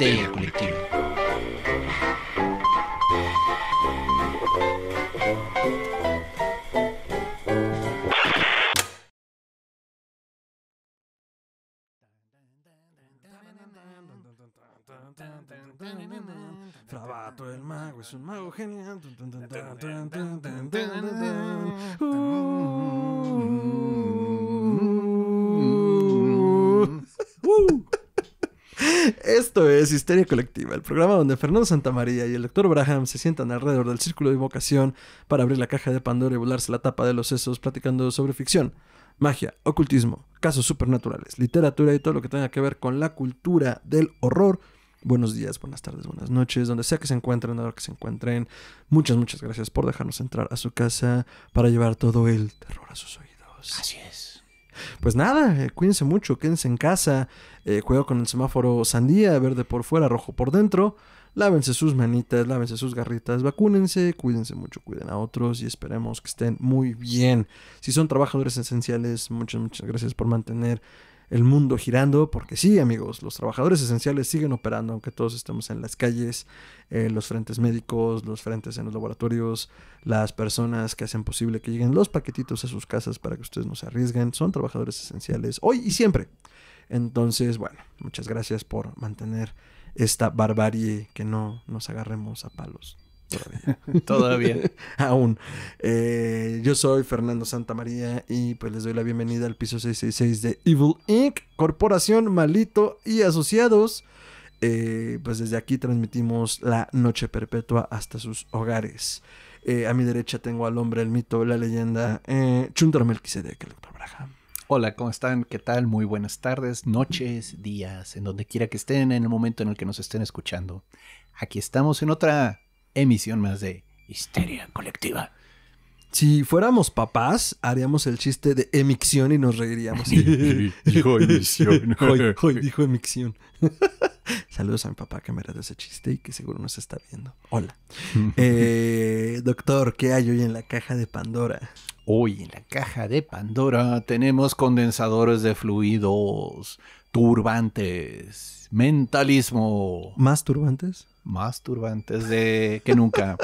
Histeria Colectiva. Frabato el mago es un mago genial. Es Histeria Colectiva, el programa donde Fernando Santamaría y el doctor Braham se sientan alrededor del círculo de invocación para abrir la caja de Pandora y volarse la tapa de los sesos platicando sobre ficción, magia, ocultismo, casos supernaturales, literatura y todo lo que tenga que ver con la cultura del horror. Buenos días, buenas tardes, buenas noches, donde sea que se encuentren, a que se encuentren. Muchas, muchas gracias por dejarnos entrar a su casa para llevar todo el terror a sus oídos. Así es. Pues nada, eh, cuídense mucho, quédense en casa, eh, cuidado con el semáforo sandía, verde por fuera, rojo por dentro. Lávense sus manitas, lávense sus garritas, vacúnense, cuídense mucho, cuiden a otros y esperemos que estén muy bien. Si son trabajadores esenciales, muchas, muchas gracias por mantener el mundo girando, porque sí, amigos, los trabajadores esenciales siguen operando, aunque todos estemos en las calles, eh, los frentes médicos, los frentes en los laboratorios, las personas que hacen posible que lleguen los paquetitos a sus casas para que ustedes no se arriesguen, son trabajadores esenciales, hoy y siempre. Entonces, bueno, muchas gracias por mantener esta barbarie que no nos agarremos a palos. Todavía. Todavía. Aún. Eh, yo soy Fernando Santamaría y pues les doy la bienvenida al piso 666 de Evil Inc., Corporación Malito y Asociados. Eh, pues desde aquí transmitimos la noche perpetua hasta sus hogares. Eh, a mi derecha tengo al hombre, el mito, la leyenda, eh, Chuntar Melquisedec, el doctor Braham. Hola, ¿cómo están? ¿Qué tal? Muy buenas tardes, noches, días, en donde quiera que estén, en el momento en el que nos estén escuchando. Aquí estamos en otra emisión más de Histeria Colectiva. Si fuéramos papás, haríamos el chiste de emicción y nos reiríamos. Dijo emisión. Hoy, hoy dijo emicción. Saludos a mi papá que me ese chiste y que seguro nos está viendo. Hola. Eh, doctor, ¿qué hay hoy en la caja de Pandora? Hoy en la caja de Pandora tenemos condensadores de fluidos, turbantes, mentalismo, ¿Más turbantes? Más turbantes de que nunca.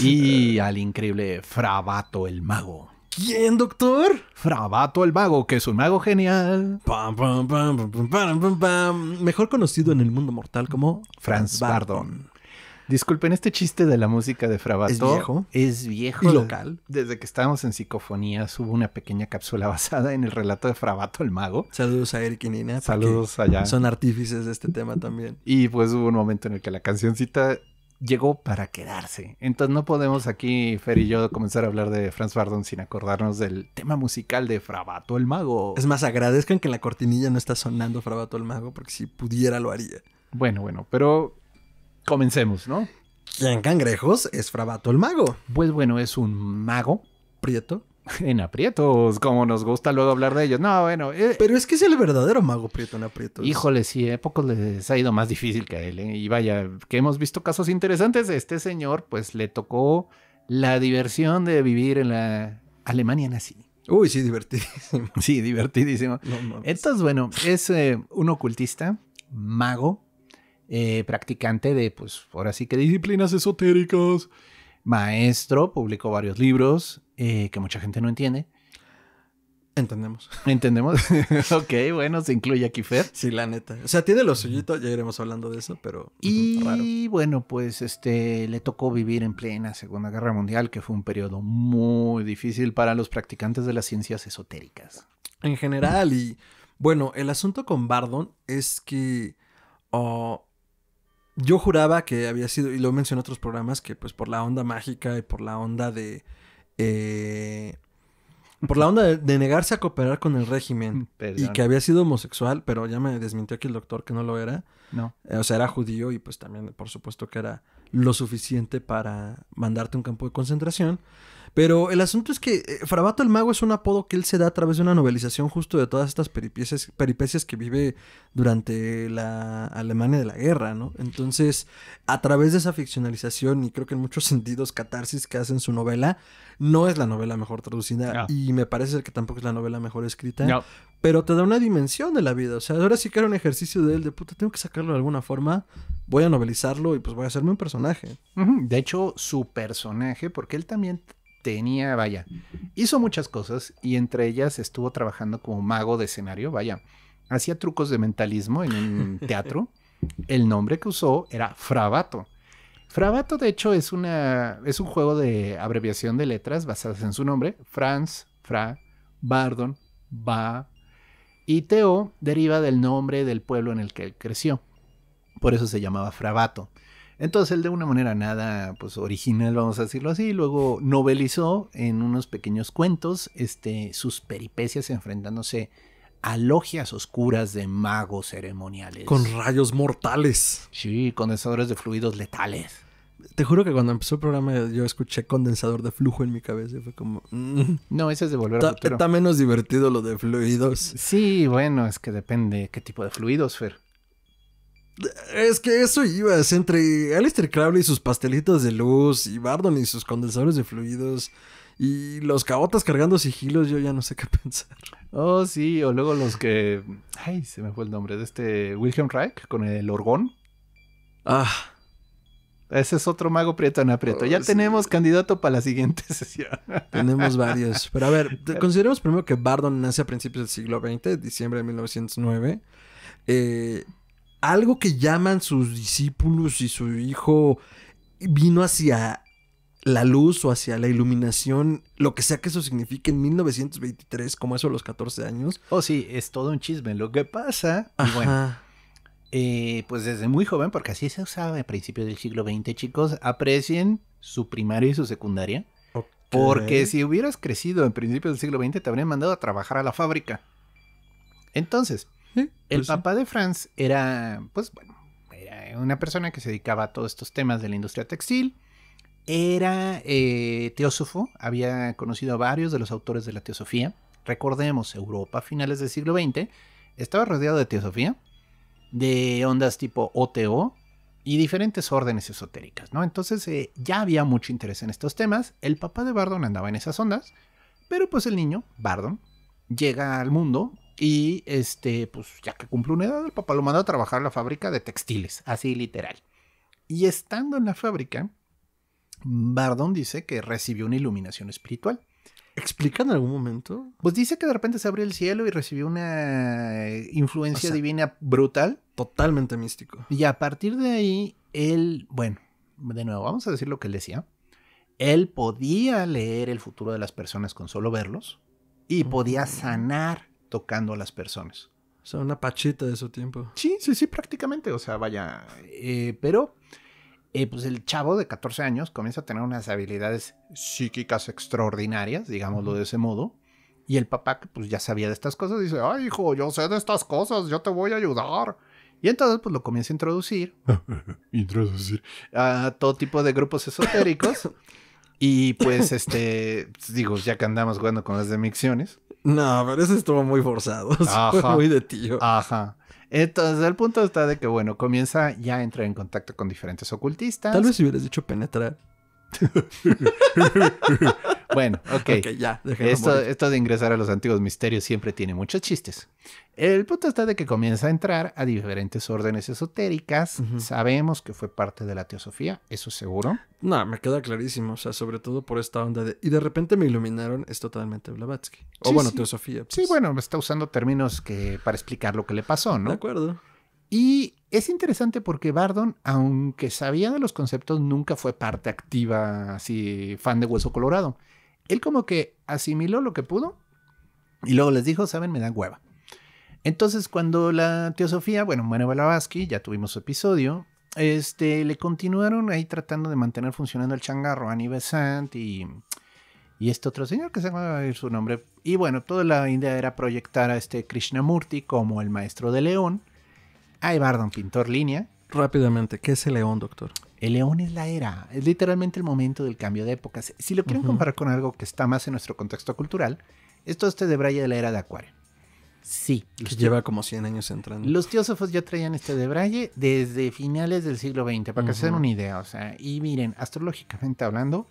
Y al increíble Frabato el mago. ¿Quién, doctor? Frabato el mago, que es un mago genial. Pam, pam. Mejor conocido en el mundo mortal como Franz Bardon. Disculpen, este chiste de la música de Frabato ¿Es viejo? Es viejo. Y local. Desde que estábamos en Psicofonías hubo una pequeña cápsula basada en el relato de Frabato el mago. Saludos a Eric y Nina. Saludos allá. Son artífices de este tema también. Y pues hubo un momento en el que la cancioncita llegó para quedarse. Entonces no podemos aquí, Fer y yo, comenzar a hablar de Franz Bardon sin acordarnos del tema musical de Frabato el mago. Es más, agradezcan que en la cortinilla no está sonando Frabato el Mago, porque si pudiera lo haría. Bueno, bueno, pero comencemos, ¿no? ¿Quién cangrejos es Frabato el Mago? Pues bueno, es un mago Prieto. en aprietos, como nos gusta luego hablar de ellos. No, bueno, eh, Pero es que es el verdadero mago Prieto en aprietos. Híjole, sí, a pocos les ha ido más difícil que a él. ¿eh? Y vaya, que hemos visto casos interesantes. Este señor, pues le tocó la diversión de vivir en la Alemania nazi. Uy, sí, divertidísimo. Sí, divertidísimo. No mames. Entonces, bueno, es eh, un ocultista, mago, eh, practicante de, pues, ahora sí que disciplinas esotéricas, maestro, publicó varios libros eh, que mucha gente no entiende. Entendemos. ¿Entendemos? ok, bueno, se incluye aquí Fer. Sí, la neta. O sea, tiene lo suyito, ya iremos hablando de eso, pero Y ujú, raro. bueno, pues este le tocó vivir en plena Segunda Guerra Mundial, que fue un periodo muy difícil para los practicantes de las ciencias esotéricas. En general, y bueno, el asunto con Bardon es que oh, yo juraba que había sido, y lo mencioné en otros programas, que pues por la onda mágica y por la onda de... eh, por la onda de, de negarse a cooperar con el régimen y Perdón. que había sido homosexual, pero ya me desmintió aquí el doctor que no lo era. No. Eh, O sea, era judío y pues también, por supuesto, que era lo suficiente para mandarte a un campo de concentración. Pero el asunto es que eh, Frabato el Mago es un apodo que él se da a través de una novelización justo de todas estas peripecias, peripecias que vive durante la Alemania de la guerra, ¿no? Entonces, a través de esa ficcionalización y creo que en muchos sentidos catarsis que hace en su novela, no es la novela mejor traducida No. y me parece que tampoco es la novela mejor escrita. No. Pero te da una dimensión de la vida. O sea, ahora sí que era un ejercicio de él, de puta, tengo que sacarlo de alguna forma. Voy a novelizarlo y pues voy a hacerme un personaje. De hecho, su personaje, porque él también tenía, vaya, hizo muchas cosas y entre ellas estuvo trabajando como mago de escenario, vaya, hacía trucos de mentalismo en un teatro. El nombre que usó era Frabato. Frabato, de hecho, es, una, es un juego de abreviación de letras basadas en su nombre. Franz, Fra, Bardon, Ba. Y Teo deriva del nombre del pueblo en el que él creció. Por eso se llamaba Frabato. Entonces él de una manera nada pues original, vamos a decirlo así, luego novelizó en unos pequeños cuentos este, sus peripecias enfrentándose a logias oscuras de magos ceremoniales. Con rayos mortales. Sí, condensadores de fluidos letales. Te juro que cuando empezó el programa yo escuché condensador de flujo en mi cabeza y fue como... mm, No, ese es de volver futuro. está menos divertido lo de fluidos. Sí, bueno, es que depende qué tipo de fluidos, Fer. Es que eso ibas entre Alistair Crowley y sus pastelitos de luz y Bardon y sus condensadores de fluidos y los cabotas cargando sigilos, yo ya no sé qué pensar. Oh, sí, o luego los que... Ay, se me fue el nombre de este Wilhelm Reich con el orgón. Ah, Ese es otro mago prieto en aprieto. Oh, ya sí. tenemos candidato para la siguiente sesión. tenemos varios. Pero a ver, consideremos primero que Bardon nace a principios del siglo XX, diciembre de 1909. Eh, algo que llaman sus discípulos y su hijo vino hacia la luz o hacia la iluminación, lo que sea que eso signifique en 1923, como eso a los 14 años. Oh, sí, es todo un chisme. Lo que pasa, y bueno, eh, pues desde muy joven, porque así se usaba a principios del siglo XX, chicos, aprecien su primaria y su secundaria. Porque si hubieras crecido en principios del siglo XX, te habrían mandado a trabajar a la fábrica. Entonces, Sí, el pues sí. papá de Franz era, pues bueno, era una persona que se dedicaba a todos estos temas de la industria textil. Era eh, teósofo, había conocido a varios de los autores de la teosofía. Recordemos, Europa a finales del siglo XX estaba rodeado de teosofía, de ondas tipo OTO y diferentes órdenes esotéricas, ¿no? Entonces eh, ya había mucho interés en estos temas. El papá de Bardon andaba en esas ondas, pero pues el niño, Bardon, llega al mundo y este, pues ya que cumple una edad, el papá lo manda a trabajar a la fábrica de textiles, así literal. Y estando en la fábrica, Bardon dice que recibió una iluminación espiritual. ¿Explican en algún momento? Pues dice que de repente se abrió el cielo y recibió una eh, influencia O sea- divina brutal. Totalmente místico. Y a partir de ahí, él, bueno, de nuevo, vamos a decir lo que él decía. Él podía leer el futuro de las personas con solo verlos y podía Ujú. sanar tocando a las personas. O sea, una pachita de su tiempo. Sí, sí, sí, prácticamente. O sea, vaya. eh, pero, eh, pues el chavo de 14 años comienza a tener unas habilidades psíquicas extraordinarias, digámoslo de ese modo. Y el papá, que pues ya sabía de estas cosas, dice: Ay, hijo, yo sé de estas cosas, yo te voy a ayudar. Y entonces, pues lo comienza a introducir Introducir. a todo tipo de grupos esotéricos. y pues, este, digo, ya que andamos jugando con las demicciones. No, pero ese estuvo muy forzado. fue muy de tío. Ajá. Entonces, el punto está de que, bueno, comienza ya a entrar en contacto con diferentes ocultistas. Tal vez si hubieras dicho penetrar. Bueno, ok. Ya, Esto, de ingresar a los antiguos misterios siempre tiene muchos chistes. El punto está de que comienza a entrar a diferentes órdenes esotéricas. Sabemos que fue parte de la teosofía, eso seguro. No, me queda clarísimo. O sea, sobre todo por esta onda de. Y de repente me iluminaron, es totalmente Blavatsky. O Sí, bueno, sí. teosofía. Sí, pues. bueno, está usando términos que para explicar lo que le pasó, De ¿no? acuerdo. Y es interesante porque Bardon, aunque sabía de los conceptos, nunca fue parte activa, así, fan de Hueso Colorado. Él como que asimiló lo que pudo y luego les dijo, saben, me dan hueva. Entonces, cuando la teosofía, bueno, muere Blavatsky, ya tuvimos su episodio, este, le continuaron ahí tratando de mantener funcionando el changarro, Annie Besant y, y este otro señor que se llama su nombre. Y bueno, toda la idea era proyectar a este Krishnamurti como el maestro de León. Ahí Bardon, pintor línea, Rápidamente, ¿qué es el león, doctor? El león es la era, es literalmente el momento del cambio de épocas. Si lo quieren comparar con algo que está más en nuestro contexto cultural, esto este de Braille de la era de Acuario. Sí. Que lleva como 100 años entrando. Los teósofos ya traían este de Braille desde finales del siglo XX, para que se den una idea. O sea, y miren, astrológicamente hablando,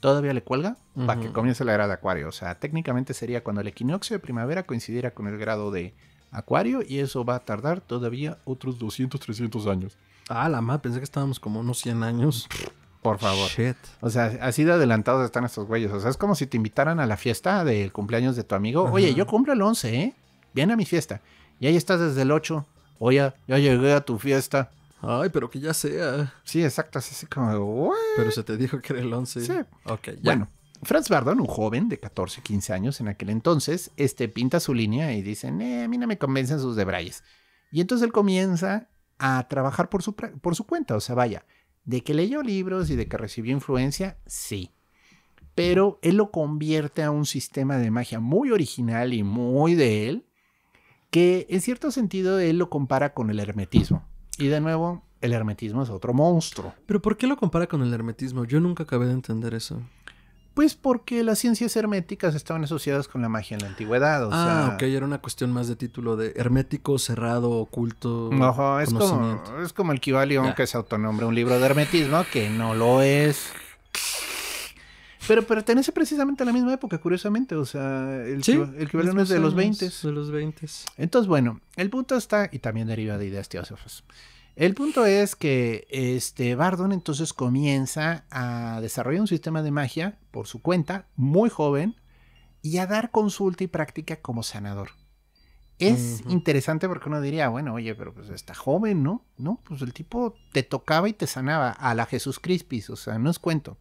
todavía le cuelga para que comience la era de Acuario. O sea, técnicamente sería cuando el equinoccio de primavera coincidiera con el grado de Acuario y eso va a tardar todavía otros 200, 300 años. Ah, la madre, pensé que estábamos como unos 100 años. Por favor. Shit. O sea, así de adelantados están estos güeyes. O sea, es como si te invitaran a la fiesta del cumpleaños de tu amigo. Oye, yo cumplo el 11, ¿eh? Viene a mi fiesta. Y ahí estás desde el 8. Oye, ya llegué a tu fiesta. Ay, pero que ya sea. Sí, exacto. Así así como, "What?". Pero se te dijo que era el 11. Sí. Ok, ya. Bueno, Franz Bardon, un joven de 14, 15 años en aquel entonces, este, pinta su línea y dice, "Eh, a mí no me convencen sus debrayes. Y entonces él comienza a trabajar por su, por su cuenta. O sea, vaya, de que leyó libros y de que recibió influencia, sí. Pero él lo convierte a un sistema de magia muy original y muy de él, que en cierto sentido él lo compara con el hermetismo. Y de nuevo, el hermetismo es otro monstruo. Pero ¿por qué lo compara con el hermetismo? Yo nunca acabé de entender eso. Pues porque las ciencias herméticas estaban asociadas con la magia en la antigüedad. O ah, sea, ok, era una cuestión más de título de hermético, cerrado, oculto. Ojo, es, como, es como el Kibalión que se autonombra un libro de hermetismo, que no lo es. Pero pertenece precisamente a la misma época, curiosamente. O sea, el, Sí, el Kibalión es de los años, 20. De los 20. Entonces, bueno, el punto está, y también deriva de ideas teósofas. El punto es que este Bardon entonces comienza a desarrollar un sistema de magia por su cuenta, muy joven, y a dar consulta y práctica como sanador. Es interesante porque uno diría, bueno, oye, pero pues está joven, ¿no? No, pues el tipo te tocaba y te sanaba a la Jesús Crispis, o sea, no es cuento.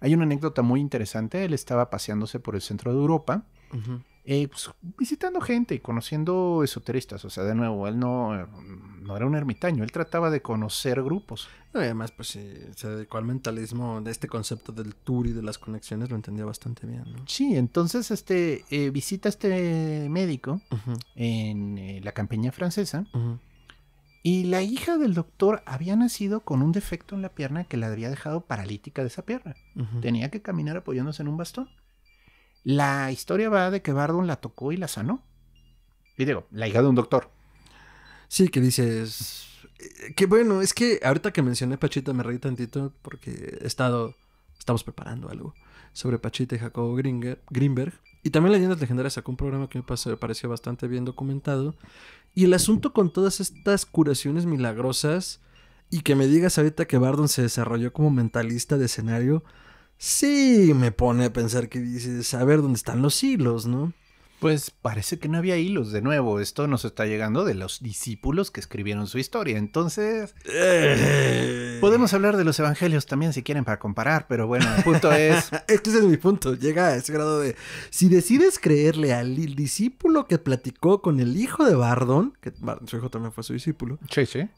Hay una anécdota muy interesante, él estaba paseándose por el centro de Europa Ujú. Eh, pues, visitando gente y conociendo esoteristas. O sea, de nuevo, él no, eh, no era un ermitaño, él trataba de conocer grupos. No, y además, pues sí, se dedicó al mentalismo de este concepto del tour y de las conexiones, lo entendía bastante bien, ¿no? Sí, entonces este, eh, visita a este médico en eh, la campiña francesa y la hija del doctor había nacido con un defecto en la pierna que la había dejado paralítica de esa pierna. Tenía que caminar apoyándose en un bastón. La historia va de que Bardon la tocó y la sanó. Y digo, la hija de un doctor. Sí, que dices. eh, Que bueno, es que ahorita que mencioné Pachita me reí tantito porque he estado. Estamos preparando algo sobre Pachita y Jacobo Gringer- Greenberg. Y también Leyendas Legendarias sacó un programa que me pas- pareció bastante bien documentado. Y el asunto con todas estas curaciones milagrosas y que me digas ahorita que Bardon se desarrolló como mentalista de escenario, sí me pone a pensar que dices, a ver dónde están los hilos, ¿no? Pues parece que no había hilos de nuevo. Esto nos está llegando de los discípulos que escribieron su historia. Entonces, podemos hablar de los evangelios también si quieren para comparar, pero bueno, el punto es... Este es mi punto. Llega a ese grado de. Si decides creerle al discípulo que platicó con el hijo de Bardon, que su hijo también fue su discípulo. Sí, sí.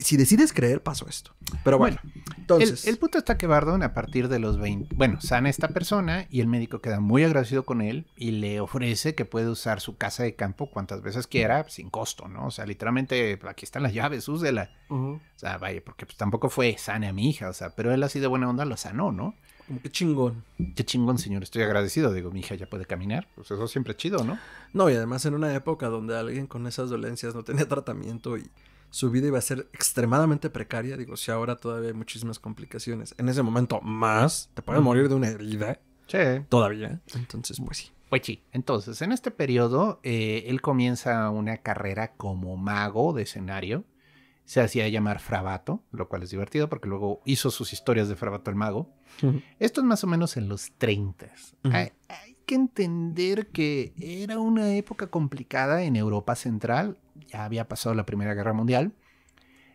Si decides creer, pasó esto. Pero bueno, entonces. el punto está que Bardon a partir de los 20... Bueno, sana a esta persona y el médico queda muy agradecido con él y le ofrece que puede usar su casa de campo cuantas veces quiera sin costo, ¿no? O sea, literalmente aquí están las llaves, úsela. O sea, vaya, porque pues tampoco fue sane a mi hija, o sea, pero él así de buena onda lo sanó, ¿no? Como que chingón. Qué chingón, señor, estoy agradecido. Digo, mi hija ya puede caminar. Pues eso siempre es chido, ¿no? No, y además en una época donde alguien con esas dolencias no tenía tratamiento y su vida iba a ser extremadamente precaria. Digo, si ahora todavía hay muchísimas complicaciones. En ese momento, más. Te puedes morir de una herida. Sí. Todavía. Entonces, pues sí. Pues sí. Entonces, en este periodo, eh, él comienza una carrera como mago de escenario. Se hacía llamar Frabato, lo cual es divertido porque luego hizo sus historias de Frabato el mago. Esto es más o menos en los 30. Ujú. hay, hay que entender que era una época complicada en Europa Central. Ya había pasado la Primera Guerra Mundial.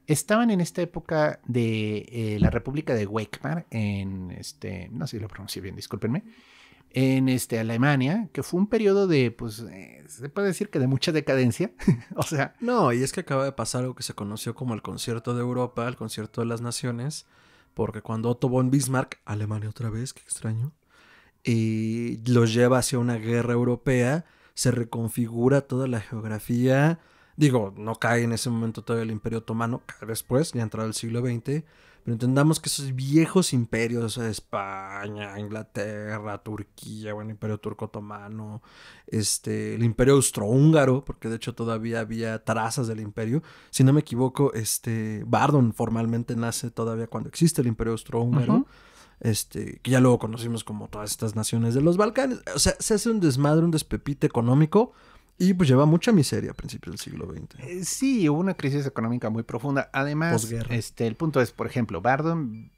Estaban en esta época de eh, la República de Weimar, en este, no sé si lo pronuncié bien, discúlpenme, en este, Alemania, que fue un periodo de, pues, eh, se puede decir que de mucha decadencia. o sea, No, y es que acaba de pasar algo que se conoció como el concierto de Europa, el concierto de las naciones, porque cuando Otto von Bismarck, Alemania otra vez, qué extraño, y los lleva hacia una guerra europea, se reconfigura toda la geografía Digo, no cae en ese momento todavía el Imperio Otomano, cae después, ya entrado el siglo XX. Pero entendamos que esos viejos imperios, España, Inglaterra, Turquía, bueno, Imperio Turco Otomano, este, el Imperio Austrohúngaro, porque de hecho todavía había trazas del imperio. Si no me equivoco, este, Bardon formalmente nace todavía cuando existe el Imperio Austrohúngaro. Este, que ya luego conocimos como todas estas naciones de los Balcanes. O sea, se hace un desmadre, un despepite económico y pues lleva mucha miseria a principios del siglo XX. Eh, Sí, hubo una crisis económica muy profunda. Además, Posguerra. este, el punto es, por ejemplo, Bardon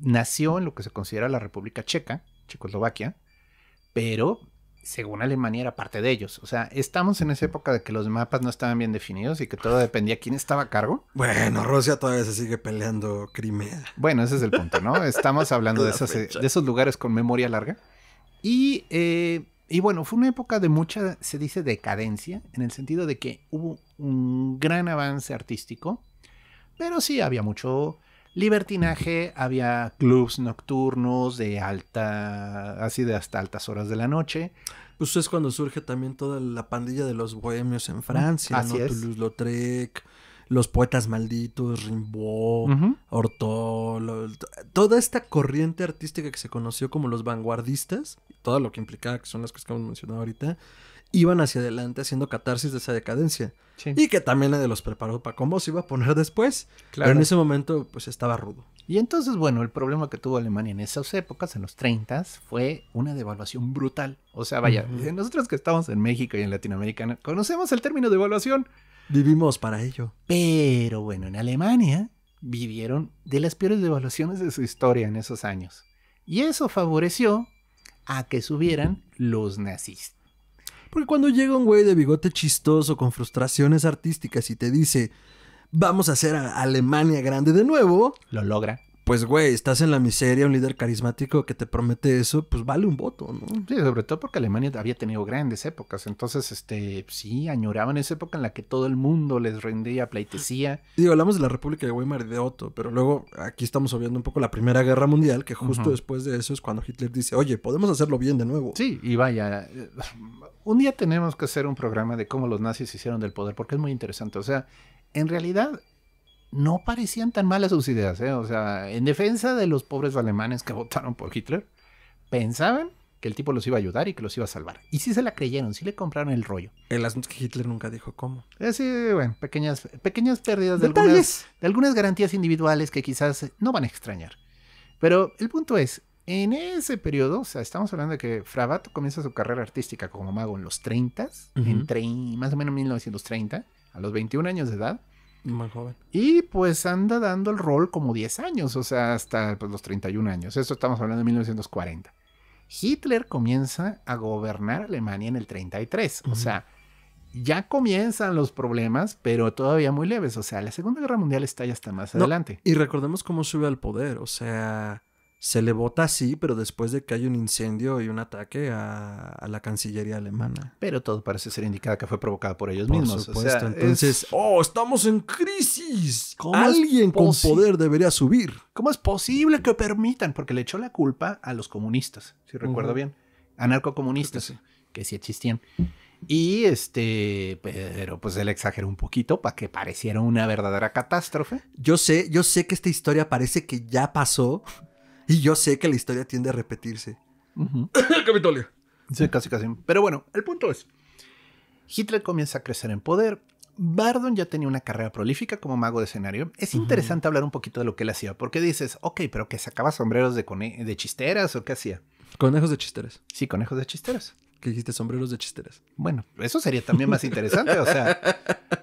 nació en lo que se considera la República Checa, Checoslovaquia, pero según Alemania era parte de ellos. O sea, estamos en esa época de que los mapas no estaban bien definidos y que todo dependía quién estaba a cargo. Bueno, Rusia todavía se sigue peleando Crimea. Bueno, ese es el punto, ¿no? Estamos hablando de eh, de esos lugares con memoria larga. Y, eh, y bueno, fue una época de mucha, se dice, decadencia, en el sentido de que hubo un gran avance artístico, pero sí había mucho libertinaje, había clubs nocturnos de alta, así de hasta altas horas de la noche. Pues es cuando surge también toda la pandilla de los bohemios en Francia, Así ¿no? es. Toulouse-Lautrec, los poetas malditos, Rimbaud, lo- toda esta corriente artística que se conoció como los vanguardistas, todo lo que implicaba, que son las cosas que hemos mencionado ahorita, iban hacia adelante haciendo catarsis de esa decadencia. Sí, Y que también nadie los preparó para cómo se iba a poner después. claro. Pero en ese momento, pues estaba rudo. Y entonces, bueno, el problema que tuvo Alemania en esas épocas, en los 30, fue una devaluación brutal. O sea, vaya, Ujú. nosotros que estamos en México y en Latinoamérica, conocemos el término devaluación. Vivimos para ello. Pero bueno, en Alemania vivieron de las peores devaluaciones de su historia en esos años. Y eso favoreció a que subieran los nazis. Porque cuando llega un güey de bigote chistoso con frustraciones artísticas y te dice, vamos a hacer a Alemania grande de nuevo, Lo logra. Pues güey, estás en la miseria, un líder carismático que te promete eso, pues vale un voto, ¿no? Sí, sobre todo porque Alemania había tenido grandes épocas. Entonces, este, sí, añoraban esa época en la que todo el mundo les rendía pleitesía. Digo, hablamos de la República de Weimar y de Otto, pero luego aquí estamos obviando un poco la Primera Guerra Mundial, que justo después de eso es cuando Hitler dice, oye, podemos hacerlo bien de nuevo. Sí, y vaya, eh, un día tenemos que hacer un programa de cómo los nazis hicieron del poder, porque es muy interesante. O sea, en realidad no parecían tan malas sus ideas, ¿eh? O sea, en defensa de los pobres alemanes que votaron por Hitler, pensaban que el tipo los iba a ayudar y que los iba a salvar. Y sí se la creyeron, sí le compraron el rollo. El asunto es que Hitler nunca dijo cómo. Así, bueno, pequeñas, pequeñas pérdidas de algunas, de algunas garantías individuales que quizás no van a extrañar. Pero el punto es, en ese periodo, o sea, estamos hablando de que Fravato comienza su carrera artística como mago en los 30, Ujú. en trein- más o menos 1930, a los 21 años de edad. Más joven. Y pues anda dando el rol como 10 años, o sea, hasta pues, los 31 años. Esto estamos hablando de 1940. Hitler comienza a gobernar Alemania en el 33. O Ujú. sea, ya comienzan los problemas, pero todavía muy leves. O sea, la Segunda Guerra Mundial está ya hasta más No. adelante. Y recordemos cómo sube al poder, o sea, se le vota así, pero después de que hay un incendio y un ataque a, a la Cancillería alemana. Pero todo parece ser indicado que fue provocado por ellos Por mismos. supuesto. o sea, Entonces, es- oh, estamos en crisis. ¿Cómo es Alguien con poder debería subir. ¿cómo es posible que permitan? Porque le echó la culpa a los comunistas, si recuerdo bien. Anarcocomunistas. Creo que sí existían. Y este, pero pues él exageró un poquito para que pareciera una verdadera catástrofe. Yo sé, yo sé que esta historia parece que ya pasó y yo sé que la historia tiende a repetirse. Capitolio. Sí, casi, casi. Pero bueno, el punto es, Hitler comienza a crecer en poder. Bardon ya tenía una carrera prolífica como mago de escenario. Es interesante hablar un poquito de lo que él hacía, porque dices, ok, pero que sacaba sombreros de, de chisteras o qué hacía. Conejos de chisteras. Sí, conejos de chisteras. Que dijiste sombreros de chisteras. Bueno, eso sería también más interesante. O sea,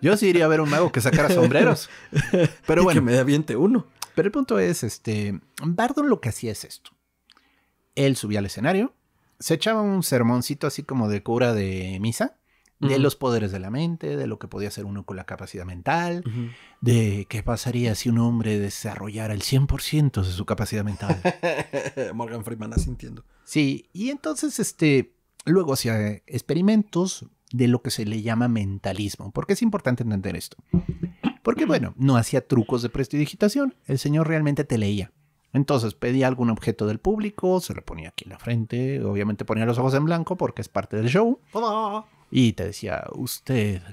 yo sí iría a ver un mago que sacara sombreros. Pero Y bueno. que me aviente uno. Pero el punto es, este, Bardon lo que hacía es esto. Él subía al escenario, se echaba un sermoncito así como de cura de misa, de los poderes de la mente, de lo que podía hacer uno con la capacidad mental, de qué pasaría si un hombre desarrollara el 100% de su capacidad mental. Morgan Freeman asintiendo. Sí, y entonces, este, luego hacía experimentos de lo que se le llama mentalismo. ¿Por qué es importante entender esto? Porque, bueno, no hacía trucos de prestidigitación. El señor realmente te leía. Entonces pedía algún objeto del público, se lo ponía aquí en la frente, obviamente ponía los ojos en blanco porque es parte del show. Y te decía, usted,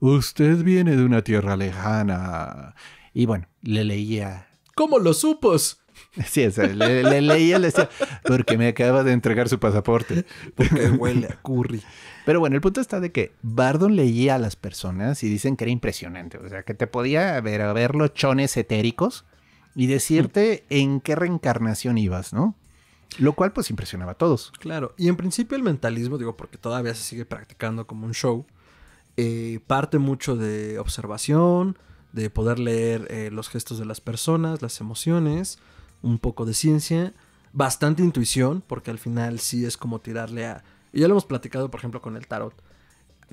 usted viene de una tierra lejana. Y bueno, le leía ¿Cómo lo supos? Sí, o sea, le, le leía, le decía, porque me acaba de entregar su pasaporte. Porque huele a curry. Pero bueno, el punto está de que Bardon leía a las personas y dicen que era impresionante. O sea, que te podía ver, ver los chones etéricos y decirte en qué reencarnación ibas, ¿no? Lo cual pues impresionaba a todos. Claro, y en principio el mentalismo, digo, porque todavía se sigue practicando como un show, eh, parte mucho de observación, de poder leer eh, los gestos de las personas, las emociones, un poco de ciencia, bastante intuición, porque al final sí es como tirarle a... Y ya lo hemos platicado, por ejemplo, con el tarot.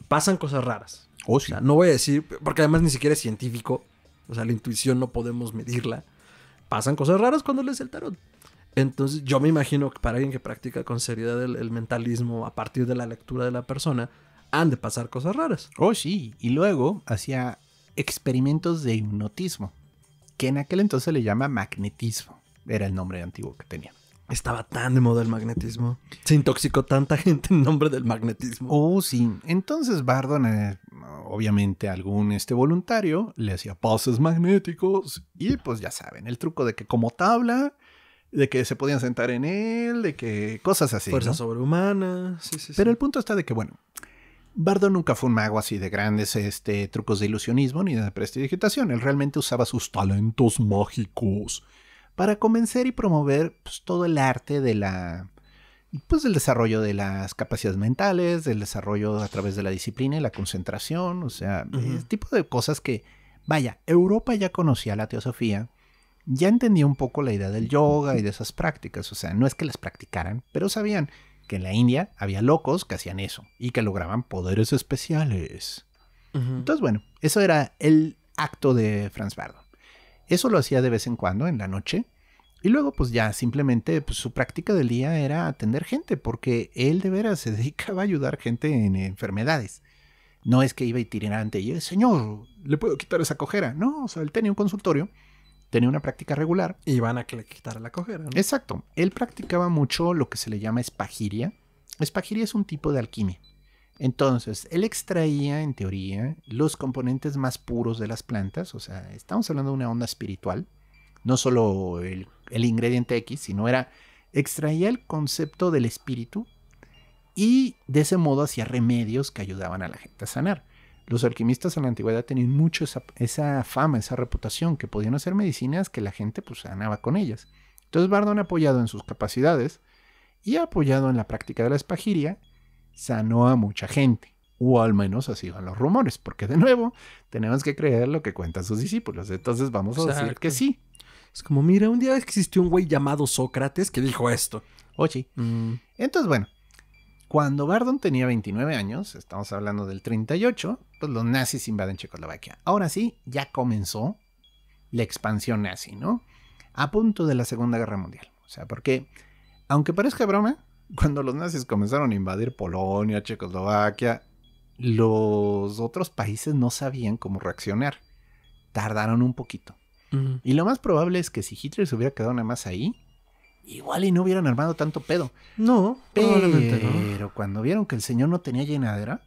Pasan cosas raras. Oh, O sea, no voy a decir, porque además ni siquiera es científico, o sea, la intuición no podemos medirla. Pasan cosas raras cuando lees el tarot. Entonces, yo me imagino que para alguien que practica con seriedad el, el mentalismo a partir de la lectura de la persona, han de pasar cosas raras. Oh, sí. Y luego hacía experimentos de hipnotismo, que en aquel entonces le llama magnetismo. Era el nombre antiguo que tenía. Estaba tan de moda el magnetismo. Se intoxicó tanta gente en nombre del magnetismo. Oh, sí. Entonces Bardon, eh, obviamente algún este voluntario, le hacía pases magnéticos y pues ya saben, el truco de que como tabla, de que se podían sentar en él, de que cosas así. Fuerza ¿no? sobrehumana. Sí, sí, sí. Pero el punto está de que, bueno, Bardon nunca fue un mago así de grandes este, trucos de ilusionismo ni de prestidigitación. Él realmente usaba sus talentos mágicos para convencer y promover pues, todo el arte de la pues del desarrollo de las capacidades mentales, del desarrollo a través de la disciplina y la concentración, o sea, Ujú. ese tipo de cosas que, vaya, Europa ya conocía la teosofía, ya entendía un poco la idea del yoga y de esas prácticas, o sea, no es que las practicaran, pero sabían que en la India había locos que hacían eso y que lograban poderes especiales. Entonces, bueno, eso era el acto de Franz Bardon. Eso lo hacía de vez en cuando, en la noche. Y luego, pues ya simplemente pues, su práctica del día era atender gente, porque él de veras se dedicaba a ayudar gente en enfermedades. No es que iba y tirante y, señor, ¿le puedo quitar esa cojera? No, o sea, él tenía un consultorio, tenía una práctica regular. Y van a quitara la cojera. ¿no? Exacto, él practicaba mucho lo que se le llama espagiria. Espagiria es un tipo de alquimia. Entonces, él extraía, en teoría, los componentes más puros de las plantas, o sea, estamos hablando de una onda espiritual, no solo el, el ingrediente X, sino era, extraía el concepto del espíritu y de ese modo hacía remedios que ayudaban a la gente a sanar. Los alquimistas en la antigüedad tenían mucho esa, fama, esa reputación, que podían hacer medicinas que la gente pues sanaba con ellas. Entonces Bardon, apoyado en sus capacidades y apoyado en la práctica de la espagiria, sanó a mucha gente. O al menos así van los rumores, porque de nuevo tenemos que creer lo que cuentan sus discípulos. Entonces vamos a decir que sí. Es como, mira, un día existió un güey llamado Sócrates que dijo esto. Oye. Mm, Entonces, bueno, cuando Bardon tenía 29 años, estamos hablando del 38, pues los nazis invaden Checoslovaquia. Ahora sí, ya comenzó la expansión nazi, ¿no? A punto de la Segunda Guerra Mundial. O sea, porque, aunque parezca broma, cuando los nazis comenzaron a invadir Polonia, Checoslovaquia, los otros países no sabían cómo reaccionar. Tardaron un poquito. Y lo más probable es que si Hitler se hubiera quedado nada más ahí, igual y no hubieran armado tanto pedo. No, probablemente no. Pero cuando vieron que el señor no tenía llenadera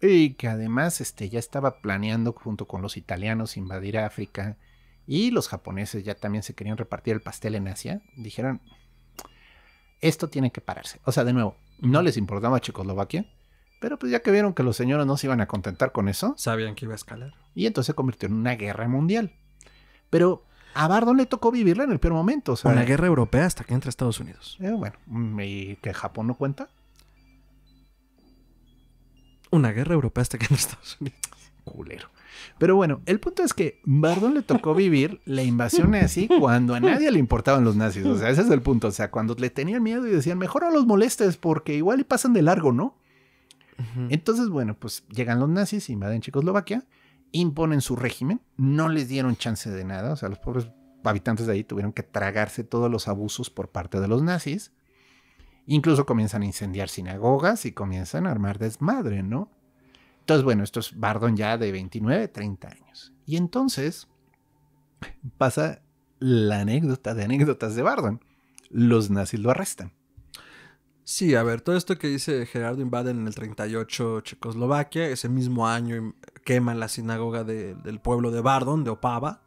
y que además este, ya estaba planeando junto con los italianos invadir África y los japoneses ya también se querían repartir el pastel en Asia, dijeron, esto tiene que pararse. O sea, de nuevo, no les importaba Checoslovaquia, pero pues ya que vieron que los señores no se iban a contentar con eso, Sabían que iba a escalar. y entonces se convirtió en una guerra mundial. Pero a Bardon le tocó vivirla en el peor momento. O sea, Una guerra europea hasta que entra Estados Unidos. eh, bueno, ¿y que Japón no cuenta? Una guerra europea hasta que entra Estados Unidos. Culero. Pero bueno, el punto es que Bardon le tocó vivir la invasión nazi cuando a nadie le importaban los nazis. O sea, ese es el punto. O sea, cuando le tenían miedo y decían, mejor no los molestes porque igual y pasan de largo, ¿no? Entonces, bueno, pues llegan los nazis, invaden Checoslovaquia, imponen su régimen, no les dieron chance de nada. O sea, los pobres habitantes de ahí tuvieron que tragarse todos los abusos por parte de los nazis. Incluso comienzan a incendiar sinagogas y comienzan a armar desmadre, ¿no? Entonces, bueno, esto es Bardon ya de 29, 30 años. Y entonces pasa la anécdota de anécdotas de Bardon. Los nazis lo arrestan. Sí, a ver, todo esto que dice Gerardo invaden en el 38 Checoslovaquia, ese mismo año queman la sinagoga de- del pueblo de Bardon, de Opava,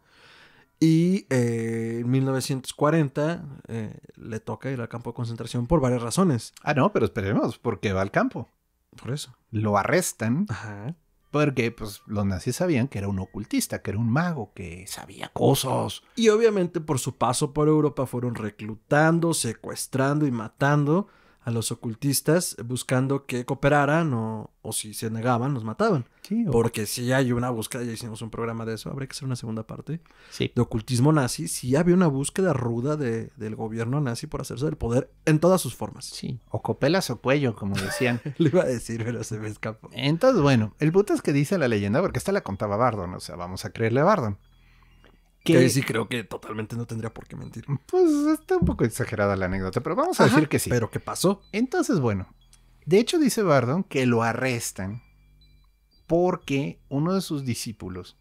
y eh, en 1940 eh, le toca ir al campo de concentración por varias razones. Ah, no, pero esperemos, porque va al campo. Por eso. Lo arrestan Ajá. porque pues, los nazis sabían que era un ocultista, que era un mago, que sabía cosas. Y obviamente por su paso por Europa fueron reclutando, secuestrando y matando a los ocultistas, buscando que cooperaran o, o si se negaban, los mataban. Sí, o- Porque si hay una búsqueda, ya hicimos un programa de eso, habría que hacer una segunda parte, sí. de ocultismo nazi, sí había una búsqueda ruda de- del gobierno nazi por hacerse del poder en todas sus formas. Sí, o copelas o cuello, como decían. Le iba a decir, pero se me escapó. Entonces, bueno, el punto es que dice la leyenda, porque esta la contaba Bardon, o sea, vamos a creerle a Bardon. Que Que sí creo que totalmente no tendría por qué mentir. Pues está un poco exagerada la anécdota, pero vamos a Ajá, decir que sí. Pero ¿qué pasó? Entonces, bueno, de hecho dice Bardon que lo arrestan porque uno de sus discípulos,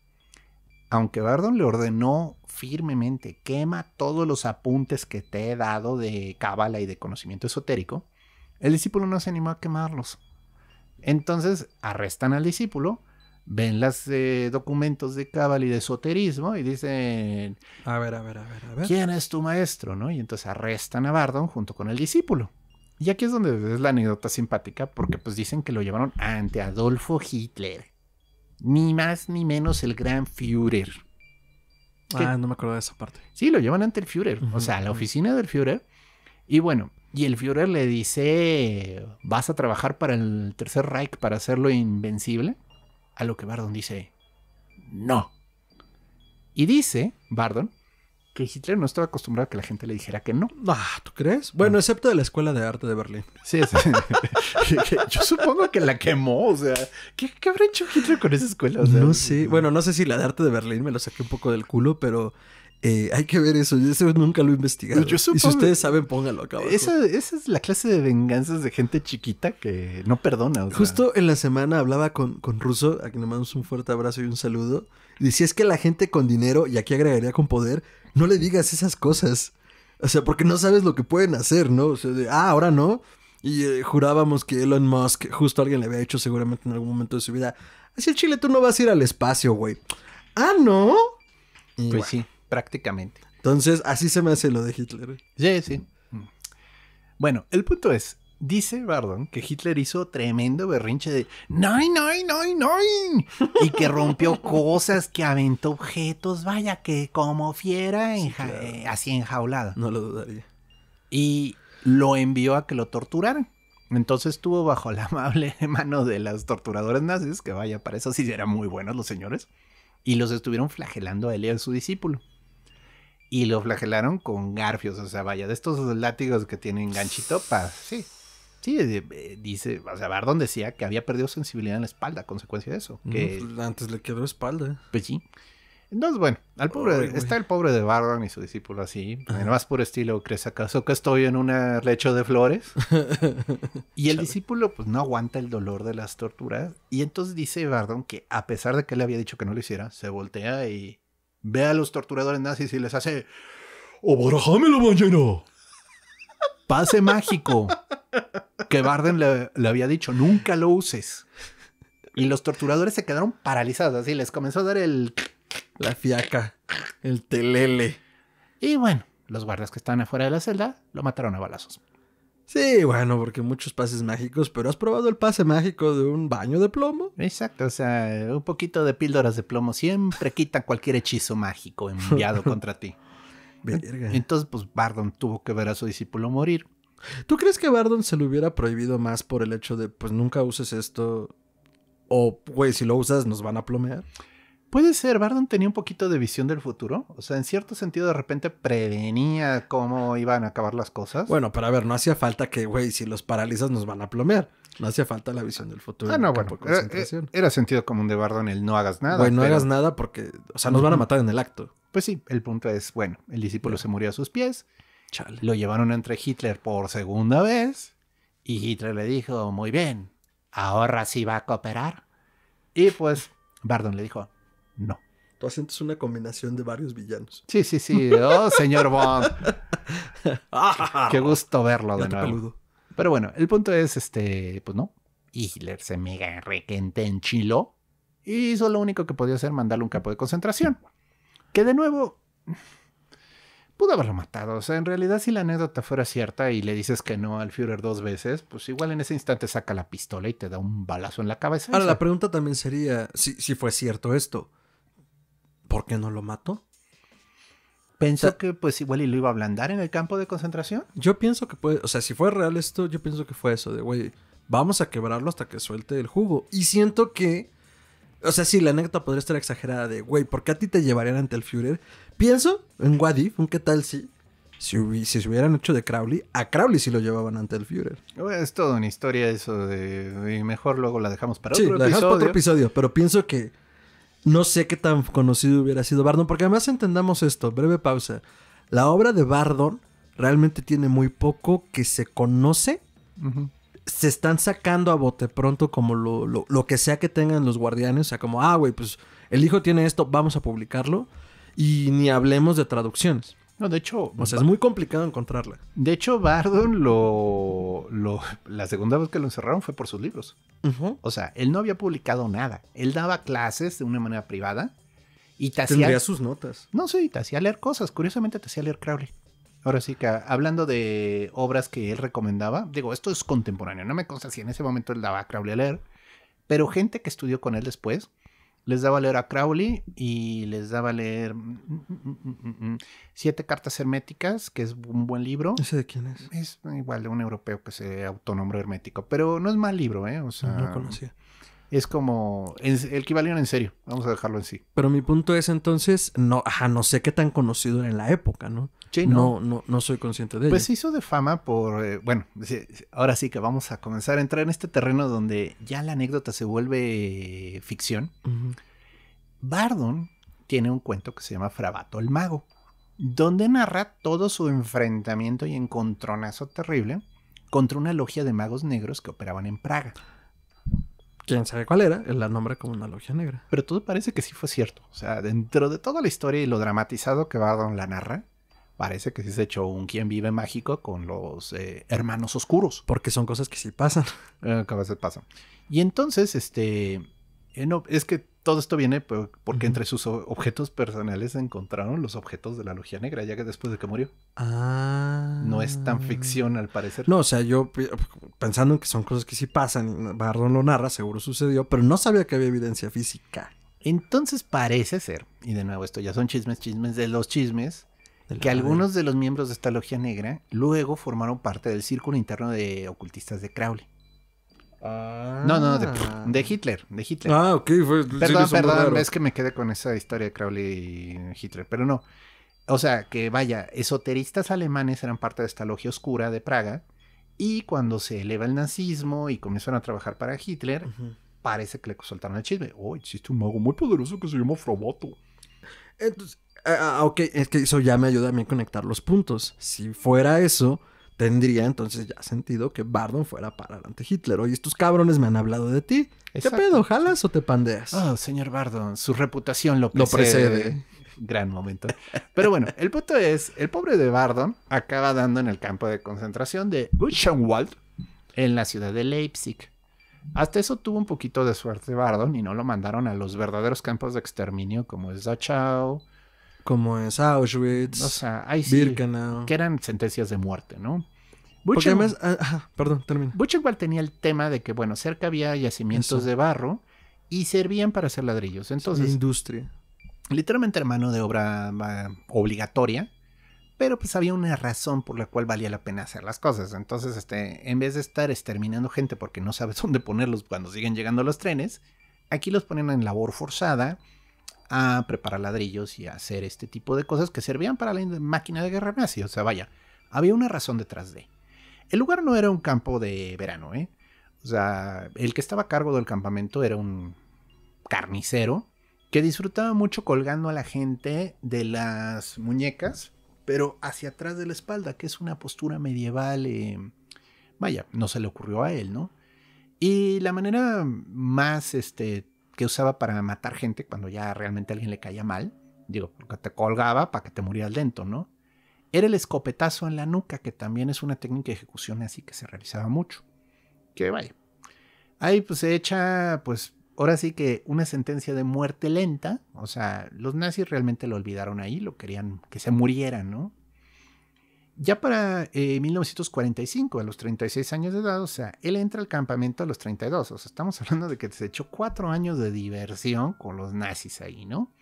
aunque Bardon le ordenó firmemente, quema todos los apuntes que te he dado de cábala y de conocimiento esotérico, el discípulo no se animó a quemarlos. Entonces arrestan al discípulo, ven los documentos de cábala y de esoterismo y dicen, A ver, a ver, a ver, a ver. ¿quién es tu maestro? ¿no? Y entonces arrestan a Bardon junto con el discípulo. Y aquí es donde es la anécdota simpática, porque pues dicen que lo llevaron ante Adolfo Hitler. Ni más ni menos el gran Führer. Ah, no me acuerdo de esa parte. Sí, lo llevan ante el Führer, o sea, a la oficina del Führer. Y bueno, y el Führer le dice, ¿vas a trabajar para el Tercer Reich para hacerlo invencible? A lo que Bardon dice, no. Y dice, Bardon, que Hitler no estaba acostumbrado a que la gente le dijera que no. Ah, ¿tú crees? Bueno, excepto de la Escuela de Arte de Berlín. Sí, sí. Yo supongo que la quemó, o sea, ¿qué, qué habrá hecho Hitler con esa escuela? O sea, no sé. Bueno, no sé si la de Arte de Berlín me lo saqué un poco del culo, pero eh, hay que ver eso. Yo eso nunca lo he investigado. Yo Y si ustedes saben, pónganlo acá abajo. esa, esa es la clase de venganzas de gente chiquita que no perdona. o sea. Justo en la semana hablaba con, con Russo, a quien le mandamos un fuerte abrazo y un saludo. Y decía, es que la gente con dinero, y aquí agregaría con poder, no le digas esas cosas. O sea, porque no sabes lo que pueden hacer, ¿no? O sea, de, ah, ahora no. Y eh, jurábamos que Elon Musk, justo alguien le había dicho seguramente en algún momento de su vida, así el Chile tú no vas a ir al espacio, güey. Ah, ¿no? Y Pues bueno, sí, prácticamente. Entonces, así se me hace lo de Hitler. Sí, sí. Bueno, el punto es, dice Bardon que Hitler hizo tremendo berrinche de ¡Nein, nein, nein, nein! Y que rompió cosas, que aventó objetos, vaya que como fiera Sí, enja- claro. eh, así enjaulada. No lo dudaría. Y lo envió a que lo torturaran. Entonces estuvo bajo la amable mano de las torturadoras nazis, que vaya, para eso sí eran muy buenos los señores, y los estuvieron flagelando a él y a su discípulo. Y lo flagelaron con garfios, o sea, vaya, de estos látigos que tienen ganchito para... Sí, sí, eh, dice, o sea, Bardon decía que había perdido sensibilidad en la espalda a consecuencia de eso. Que, Mm, Antes le quedó espalda. pues sí. Entonces, bueno, al pobre, está el pobre de Bardon y su discípulo así, Ajá. en el más puro estilo, ¿crees acaso que estoy en un lecho de flores? Y el Chale. discípulo pues no aguanta el dolor de las torturas y entonces dice Bardon que a pesar de que le había dicho que no lo hiciera, se voltea y ve a los torturadores nazis y les hace ¡Abarajame la mañana! pase mágico que Bardon le, le había dicho, nunca lo uses. Y los torturadores se quedaron paralizados, así les comenzó a dar el... La fiaca. El telele. Y bueno, los guardias que estaban afuera de la celda lo mataron a balazos. Sí, bueno, porque muchos pases mágicos, pero ¿has probado el pase mágico de un baño de plomo? Exacto, o sea, un poquito de píldoras de plomo siempre quitan cualquier hechizo mágico enviado contra ti. Verga. Entonces, pues Bardon tuvo que ver a su discípulo morir. ¿Tú crees que Bardon se lo hubiera prohibido más por el hecho de, pues nunca uses esto? O, güey, si lo usas nos van a plomear. Puede ser, Bardon tenía un poquito de visión del futuro. O sea, en cierto sentido, de repente prevenía cómo iban a acabar las cosas. Bueno, pero a ver, no hacía falta que, güey, si los paralizas nos van a plomear. No hacía falta la visión del futuro. ah, no, bueno. Era, concentración. era sentido común de Bardon el no hagas nada. Güey, no pero, hagas nada porque, o sea, nos van a matar en el acto. Pues sí, el punto es, bueno, el discípulo se murió a sus pies. Chale. Lo llevaron entre Hitler por segunda vez. Y Hitler le dijo, muy bien, ahora sí va a cooperar. Y pues Bardon le dijo, no. Tu acento es una combinación de varios villanos. Sí, sí, sí. Oh, señor Bond. Qué gusto verlo de nuevo. peludo. Pero bueno, el punto es, este, pues no. Hitler se mega requente enchiló y hizo lo único que podía hacer, mandarle un campo de concentración. Que de nuevo, pudo haberlo matado. O sea, en realidad si la anécdota fuera cierta y le dices que no al Führer dos veces, pues igual en ese instante saca la pistola y te da un balazo en la cabeza. Ahora, O sea, la pregunta también sería, si, si fue cierto esto, ¿por qué no lo mató? pensó o sea- que pues igual y lo iba a ablandar en el campo de concentración. Yo pienso que puede, o sea, si fue real esto, yo pienso que fue eso de, güey, vamos a quebrarlo hasta que suelte el jugo. Y siento que, o sea, sí, la anécdota podría estar exagerada de, güey, ¿por qué a ti te llevarían ante el Führer? Pienso en What If, un qué tal si, si, hubi- si se hubieran hecho de Crowley, a Crowley sí lo llevaban ante el Führer. Es toda una historia eso de... Y mejor luego la dejamos para sí, otro la dejamos para otro episodio. episodio, pero pienso que no sé qué tan conocido hubiera sido Bardon, porque además entendamos esto, breve pausa. La obra de Bardon realmente tiene muy poco que se conoce se están sacando a bote pronto como lo, lo- lo que sea que tengan los guardianes. O sea, como, ah, güey, pues el hijo tiene esto, vamos a publicarlo. Y ni hablemos de traducciones. No, de hecho, O sea, es muy complicado encontrarla. de hecho, Bardon lo, lo- La segunda vez que lo encerraron fue por sus libros. O sea, él no había publicado nada. Él daba clases de una manera privada y te hacía... Tendría sus notas. No, sí, te hacía leer cosas. Curiosamente te hacía leer Crowley. Ahora sí que hablando de obras que él recomendaba, digo, esto es contemporáneo, no me consta si en ese momento él daba a Crowley a leer, pero gente que estudió con él después les daba a leer a Crowley y les daba a leer mm, mm, mm, mm, mm, Siete Cartas Herméticas, que es un buen libro. ¿Ese de quién es? Es igual de un europeo que se autonombró hermético, pero no es mal libro, ¿eh? O sea, No lo conocía. es como el valieron en serio, vamos a dejarlo en sí. Pero mi punto es entonces, no, ajá, no sé qué tan conocido era en la época, ¿no? Sí, no, no, no soy consciente de Pues ello. se hizo de fama por, eh, bueno, ahora sí que vamos a comenzar a entrar en este terreno donde ya la anécdota se vuelve eh, ficción. Ujú. Bardon tiene un cuento que se llama Frabato el Mago, donde narra todo su enfrentamiento y encontronazo terrible contra una logia de magos negros que operaban en Praga. ¿Quién sabe cuál era? La nombra como una logia negra. Pero todo parece que sí fue cierto. O sea, dentro de toda la historia y lo dramatizado que Bardon la narra, parece que sí se echó un quien vive mágico con los eh, hermanos oscuros. Porque son cosas que sí pasan. Eh, que a veces pasa. Y entonces, este, eh, no, es que todo esto viene por- porque entre sus objetos personales se encontraron los objetos de la logia negra, ya que después de que murió. Ah. No es tan ficción al parecer. No, o sea, yo pensando en que son cosas que sí pasan, y Bardon lo narra, seguro sucedió, pero no sabía que había evidencia física. Entonces parece ser, y de nuevo esto ya son chismes, chismes de los chismes, que algunos de los miembros de esta logia negra luego formaron parte del círculo interno de ocultistas de Crowley. No, no, de, de Hitler, de Hitler. Ah, ok, fue. Perdón, perdón, raro. es que me quedé con esa historia de Crowley y Hitler, pero no. O sea, que vaya, esoteristas alemanes eran parte de esta logia oscura de Praga y cuando se eleva el nazismo y comenzaron a trabajar para Hitler, parece que le soltaron el chisme. Oh, existe un mago muy poderoso que se llama Frabato. Entonces, ah, ah, ok, es que eso ya me ayuda a mí a conectar los puntos. Si fuera eso, tendría entonces ya sentido que Bardon fuera para ante Hitler. Oye, estos cabrones me han hablado de ti. Exacto. ¿Qué pedo? ¿Jalas o te pandeas? Oh, señor Bardon, su reputación lo precede. Gran momento. Pero bueno, el punto es, el pobre de Bardon acaba dando en el campo de concentración de Buchenwald en la ciudad de Leipzig. Hasta eso tuvo un poquito de suerte Bardon y no lo mandaron a los verdaderos campos de exterminio como es Dachau. Como es Auschwitz, O sea, ahí sí, Birkenau. que eran sentencias de muerte, ¿no? Porque además, ah, perdón, termina. Buchenwald tenía el tema de que, bueno, cerca había yacimientos Eso. de barro y servían para hacer ladrillos. la Entonces, industria. literalmente era mano de obra ah, obligatoria, pero pues había una razón por la cual valía la pena hacer las cosas. Entonces, este, en vez de estar exterminando gente porque no sabes dónde ponerlos cuando siguen llegando los trenes, aquí los ponen en labor forzada a preparar ladrillos y a hacer este tipo de cosas que servían para la in- máquina de guerra nazi. O sea, vaya, había una razón detrás de. El lugar no era un campo de verano, ¿eh? O sea, el que estaba a cargo del campamento era un carnicero que disfrutaba mucho colgando a la gente de las muñecas, pero hacia atrás de la espalda, que es una postura medieval. eh, vaya, no se le ocurrió a él, ¿no? Y la manera más este, que usaba para matar gente cuando ya realmente a alguien le caía mal, digo, porque te colgaba para que te murieras lento, ¿no? era el escopetazo en la nuca, que también es una técnica de ejecución así que se realizaba mucho. Que vaya. Ahí pues se echa, pues ahora sí que una sentencia de muerte lenta. O sea, los nazis realmente lo olvidaron ahí, lo querían que se muriera, ¿no? Ya para 1945, eh, a los 36 años de edad, o sea, él entra al campamento a los 32. O sea, estamos hablando de que se echó cuatro años de diversión con los nazis ahí, ¿no?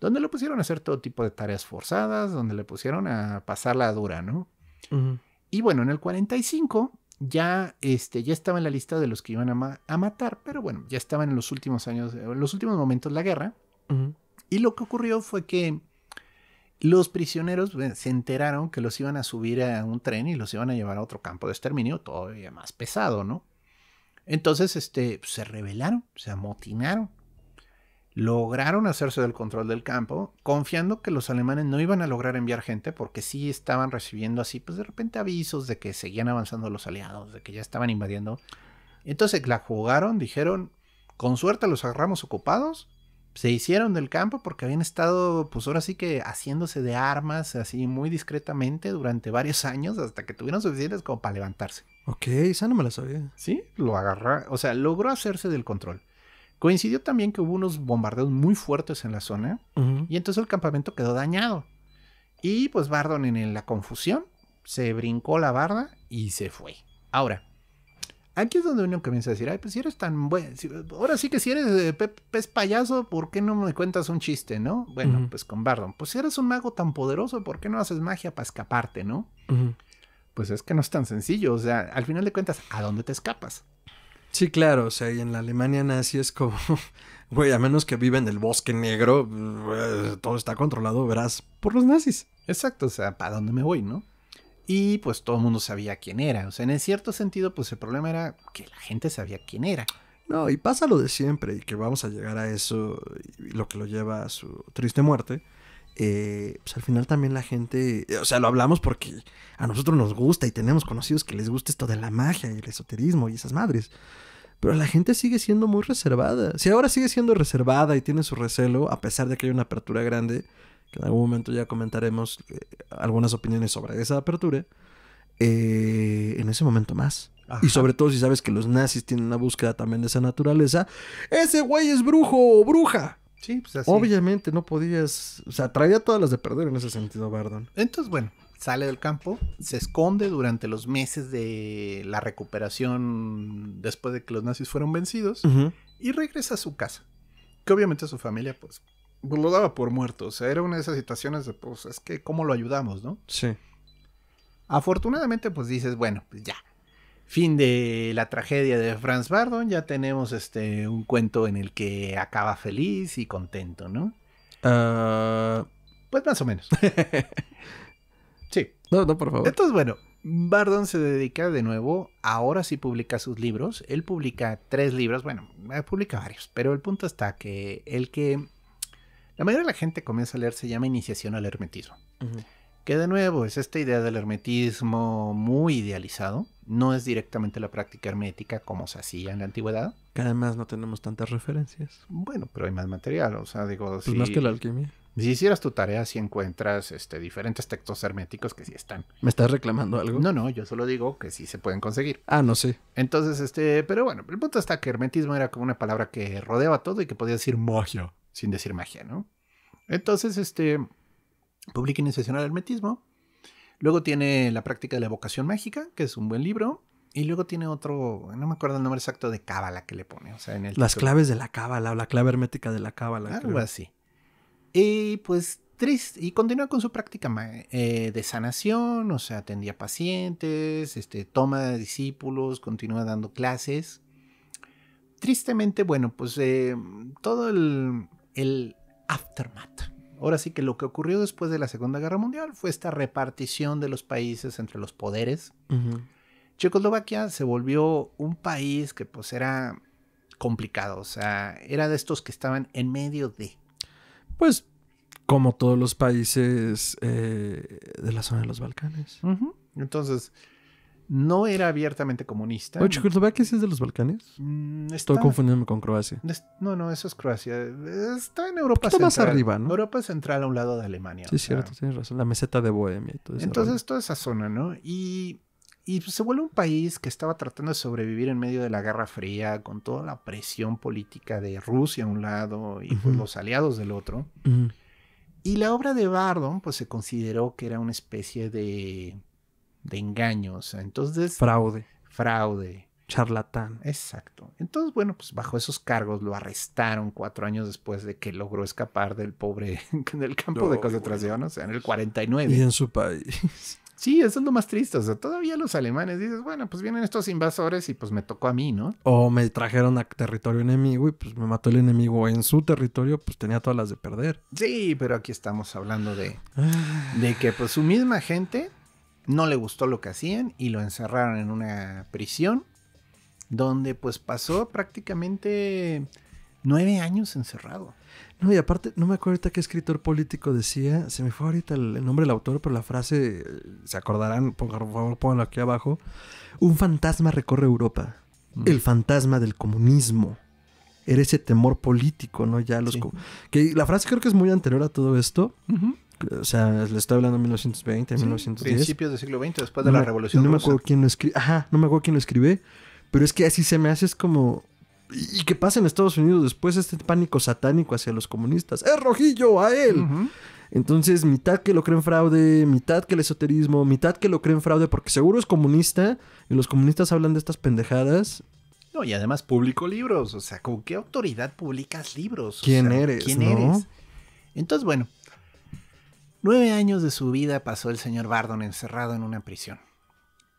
Donde le pusieron a hacer todo tipo de tareas forzadas, donde le pusieron a pasar la dura, ¿no? Y bueno, en el 45 ya, este, ya estaba en la lista de los que iban a, matar, pero bueno, ya estaban en los últimos años, en los últimos momentos de la guerra. Y lo que ocurrió fue que los prisioneros se enteraron que los iban a subir a un tren y los iban a llevar a otro campo de exterminio todavía más pesado, ¿no? Entonces, este, se rebelaron, se amotinaron, lograron hacerse del control del campo, confiando que los alemanes no iban a lograr enviar gente porque sí estaban recibiendo así, pues de repente avisos de que seguían avanzando los aliados, de que ya estaban invadiendo. Entonces la jugaron, dijeron, con suerte los agarramos ocupados se hicieron del campo porque habían estado, pues ahora sí que haciéndose de armas así muy discretamente durante varios años hasta que tuvieron suficientes como para levantarse. Ok, esa no me la sabía. Sí, lo agarró, o sea, logró hacerse del control. Coincidió también que hubo unos bombardeos muy fuertes en la zona y entonces el campamento quedó dañado. Y pues Bardon en la confusión se brincó la barda y se fue. Ahora, Aquí es donde uno comienza a decir, ay, pues si eres tan bueno, ahora sí que si eres eh, pez payaso, ¿por qué no me cuentas un chiste, no? Bueno, pues con Bardon, pues si eres un mago tan poderoso, ¿por qué no haces magia para escaparte, no? Pues es que no es tan sencillo, o sea, al final de cuentas, ¿a dónde te escapas? Sí, claro, o sea, y en la Alemania nazi es como, güey, a menos que viva en el bosque negro, todo está controlado, verás, por los nazis. Exacto, o sea, ¿para dónde me voy, no? Y pues todo el mundo sabía quién era. O sea, en cierto sentido, pues el problema era que la gente sabía quién era. No, y pasa lo de siempre, y que vamos a llegar a eso, y lo que lo lleva a su triste muerte. Eh, pues al final también la gente, o sea, lo hablamos porque a nosotros nos gusta y tenemos conocidos que les gusta esto de la magia y el esoterismo y esas madres. Pero la gente sigue siendo muy reservada. Si ahora sigue siendo reservada y tiene su recelo, a pesar de que hay una apertura grande, en algún momento ya comentaremos eh, algunas opiniones sobre esa apertura, eh, en ese momento más. Y sobre todo si sabes que los nazis tienen una búsqueda también de esa naturaleza, ese güey es brujo o bruja. Sí, pues así. Obviamente no podías, o sea, traía todas las de perder en ese sentido, Bardon. Entonces, bueno, sale del campo, se esconde durante los meses de la recuperación después de que los nazis fueron vencidos y regresa a su casa. Que obviamente su familia, pues, pues, lo daba por muerto. O sea, era una de esas situaciones de, pues, es que, ¿cómo lo ayudamos, no? Sí. Afortunadamente, pues dices, bueno, pues ya. Fin de la tragedia de Franz Bardon. Ya tenemos este un cuento en el que acaba feliz y contento, ¿no? Ah, pues más o menos. sí. No, no, por favor. Entonces, bueno, Bardon se dedica de nuevo, ahora sí publica sus libros. Él publica tres libros, bueno, eh, publica varios, pero el punto está que el que la mayoría de la gente comienza a leer se llama Iniciación al Hermetismo. Que de nuevo es esta idea del hermetismo muy idealizado. No es directamente la práctica hermética como se hacía en la antigüedad. Que además no tenemos tantas referencias. Bueno, pero hay más material. O sea, digo. Pues más que la alquimia. Si hicieras tu tarea, si encuentras este, diferentes textos herméticos que sí están. ¿Me estás reclamando algo? No, no, yo solo digo que sí se pueden conseguir. Ah, no sé. Entonces, este, pero bueno, el punto está que hermetismo era como una palabra que rodeaba todo y que podía decir magia sin decir magia, ¿no? Entonces, este, publica Iniciación al Hermetismo. Luego tiene La práctica de la evocación mágica, que es un buen libro. Y luego tiene otro, no me acuerdo el nombre exacto de cábala que le pone. O sea, en el Las claves de la cábala o la clave hermética de la cábala. Algo así. Y pues triste, y continúa con su práctica eh, de sanación, o sea, atendía pacientes, este, toma discípulos, continúa dando clases tristemente, bueno, pues eh, todo el, aftermath. Ahora sí que lo que ocurrió después de la Segunda Guerra Mundial fue esta repartición de los países entre los poderes. Checoslovaquia se volvió un país que pues era complicado, o sea, era de estos que estaban en medio de. Pues como todos los países eh, de la zona de los Balcanes. Entonces, No era abiertamente comunista. Oye, ¿Checoslovaquia sí es de los Balcanes? Mm, Estoy confundiéndome con Croacia. es- No, no, eso es Croacia. Está en Europa Central. más arriba, ¿no? Europa Central a un lado de Alemania. Sí, es cierto, tienes razón. La meseta de Bohemia y todo eso. Entonces, toda esa zona, ¿no? Y, y se vuelve un país que estaba tratando de sobrevivir en medio de la Guerra Fría, con toda la presión política de Rusia a un lado y pues, los aliados del otro. Y la obra de Bardon, pues se consideró que era una especie de, de engaño, o sea, entonces, Fraude, fraude. charlatán. Exacto. Entonces, bueno, pues bajo esos cargos lo arrestaron cuatro años después de que logró escapar del pobre, del campo de concentración, o sea, en el 49. Y en su país. Sí, eso es lo más triste. O sea, todavía los alemanes dices, bueno, pues vienen estos invasores y pues me tocó a mí, ¿no? O me trajeron a territorio enemigo y pues me mató el enemigo en su territorio, pues tenía todas las de perder. Sí, pero aquí estamos hablando de, de que pues su misma gente no le gustó lo que hacían y lo encerraron en una prisión donde pues pasó prácticamente nueve años encerrado. No, y aparte, no me acuerdo ahorita qué escritor político decía, se me fue ahorita el, el nombre del autor, pero la frase, eh, se acordarán, por favor pónganlo aquí abajo. Un fantasma recorre Europa. Mm. El fantasma del comunismo. Era ese temor político, ¿no? Ya los... Sí. Que la frase creo que es muy anterior a todo esto. O sea, le estoy hablando de 1920, Sí, 1910. principios del siglo XX, después de No la Revolución No me acuerdo quién lo escribe. Ajá, no me acuerdo quién lo escribe. Pero es que así se me hace, es como. ¿Y qué pasa en Estados Unidos después este pánico satánico hacia los comunistas? ¡Es rojillo a él! Entonces, mitad que lo creen fraude, mitad que el esoterismo, mitad que lo creen fraude porque seguro es comunista y los comunistas hablan de estas pendejadas. No, y además publicó libros. O sea, ¿con qué autoridad publicas libros? O ¿Quién sea, eres, ¿Quién no? eres? Entonces, bueno, nueve años de su vida pasó el señor Bardon encerrado en una prisión.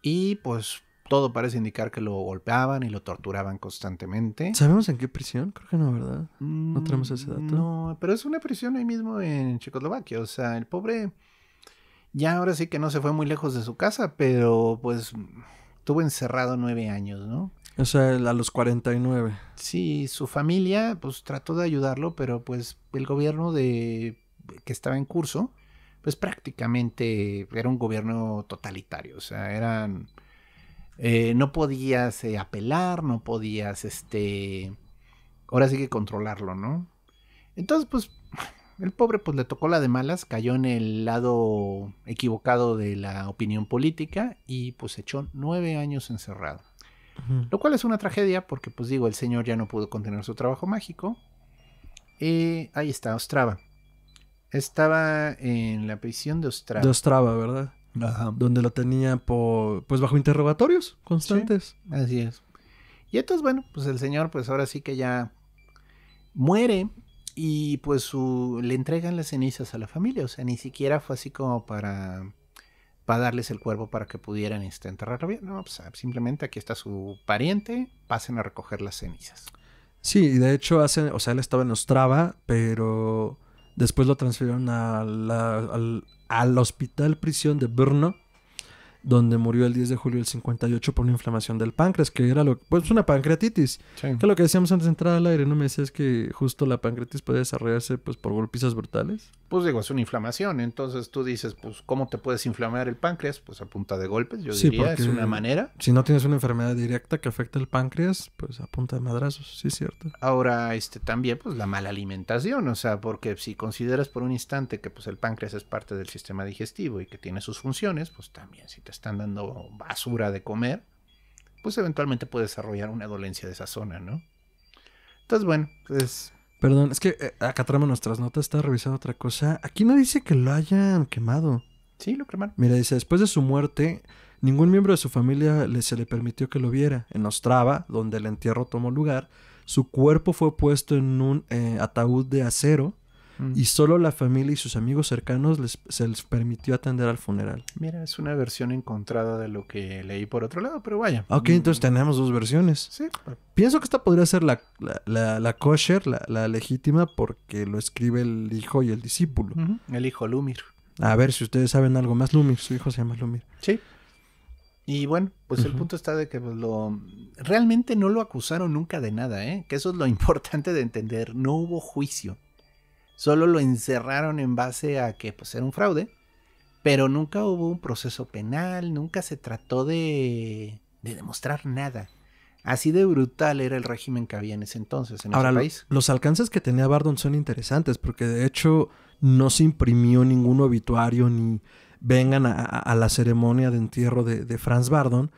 Y pues todo parece indicar que lo golpeaban y lo torturaban constantemente. ¿Sabemos en qué prisión? Creo que no, ¿verdad? No tenemos ese dato. No, pero es una prisión ahí mismo en Checoslovaquia. O sea, el pobre ya ahora sí que no se fue muy lejos de su casa, pero pues estuvo encerrado nueve años, ¿no? O sea, a los 49. Sí, su familia pues trató de ayudarlo, pero pues el gobierno de que estaba en curso, pues prácticamente era un gobierno totalitario, o sea, eran eh, no podías eh, apelar, no podías este ahora sí que controlarlo, ¿no? Entonces, pues el pobre pues le tocó la de malas, cayó en el lado equivocado de la opinión política y pues echó nueve años encerrado. Lo cual es una tragedia porque, pues digo, el señor ya no pudo continuar su trabajo mágico. Eh, ahí está, Ostrava. Estaba en la prisión de Ostrava. De Ostrava, ¿verdad? Ajá. Donde lo tenía por, pues bajo interrogatorios constantes. Así es. Y entonces, bueno, pues el señor, pues ahora sí que ya muere y pues su, le entregan las cenizas a la familia. O sea, ni siquiera fue así como para, para darles el cuerpo para que pudieran este, enterrarlo bien. No, pues simplemente aquí está su pariente, pasen a recoger las cenizas. Sí, y de hecho hace, o sea, él estaba en Ostrava, pero después lo transfirieron a la- al, al hospital prisión de Brno, donde murió el 10 de julio del 58 por una inflamación del páncreas, que era lo, pues una pancreatitis. Que es lo que decíamos antes de entrar al aire, ¿no? Me decías que justo la pancreatitis puede desarrollarse pues por golpizas brutales. Pues digo, es una inflamación. Entonces tú dices, pues, ¿cómo te puedes inflamar el páncreas? Pues a punta de golpes, yo Sí, diría, es una manera. Si no tienes una enfermedad directa que afecta el páncreas, pues a punta de madrazos, sí es cierto. Ahora, este, también, pues, la mala alimentación. O sea, porque si consideras por un instante que, pues, el páncreas es parte del sistema digestivo y que tiene sus funciones, pues también, si te están dando basura de comer, pues eventualmente puedes desarrollar una dolencia de esa zona, ¿no? Entonces, bueno, pues, Perdón, es que eh, acá traemos nuestras notas, estaba revisando otra cosa. Aquí no dice que lo hayan quemado. sí, lo cremaron. Mira, dice, después de su muerte, ningún miembro de su familia le, se le permitió que lo viera. En Ostrava, donde el entierro tomó lugar, su cuerpo fue puesto en un eh, ataúd de acero Mm. y solo la familia y sus amigos cercanos les- se les permitió atender al funeral. Mira, es una versión encontrada de lo que leí por otro lado, pero vaya. Ok, entonces tenemos dos versiones. Sí, Pienso que esta podría ser la, la, la, la kosher, la, la legítima, porque lo escribe el hijo y el discípulo. El hijo Lumir. A ver si ustedes saben algo más. Lumir, su hijo se llama Lumir. Sí. Y bueno, pues el punto está de que pues, lo realmente no lo acusaron nunca de nada, ¿eh? Que eso es lo importante de entender. No hubo juicio. Solo lo encerraron en base a que pues era un fraude. Pero nunca hubo un proceso penal, nunca se trató de, de demostrar nada. Así de brutal era el régimen que había en ese entonces en Ahora, ese país. los alcances que tenía Bardon son interesantes porque de hecho no se imprimió ningún obituario ni vengan a la ceremonia de entierro de, de Franz Bardon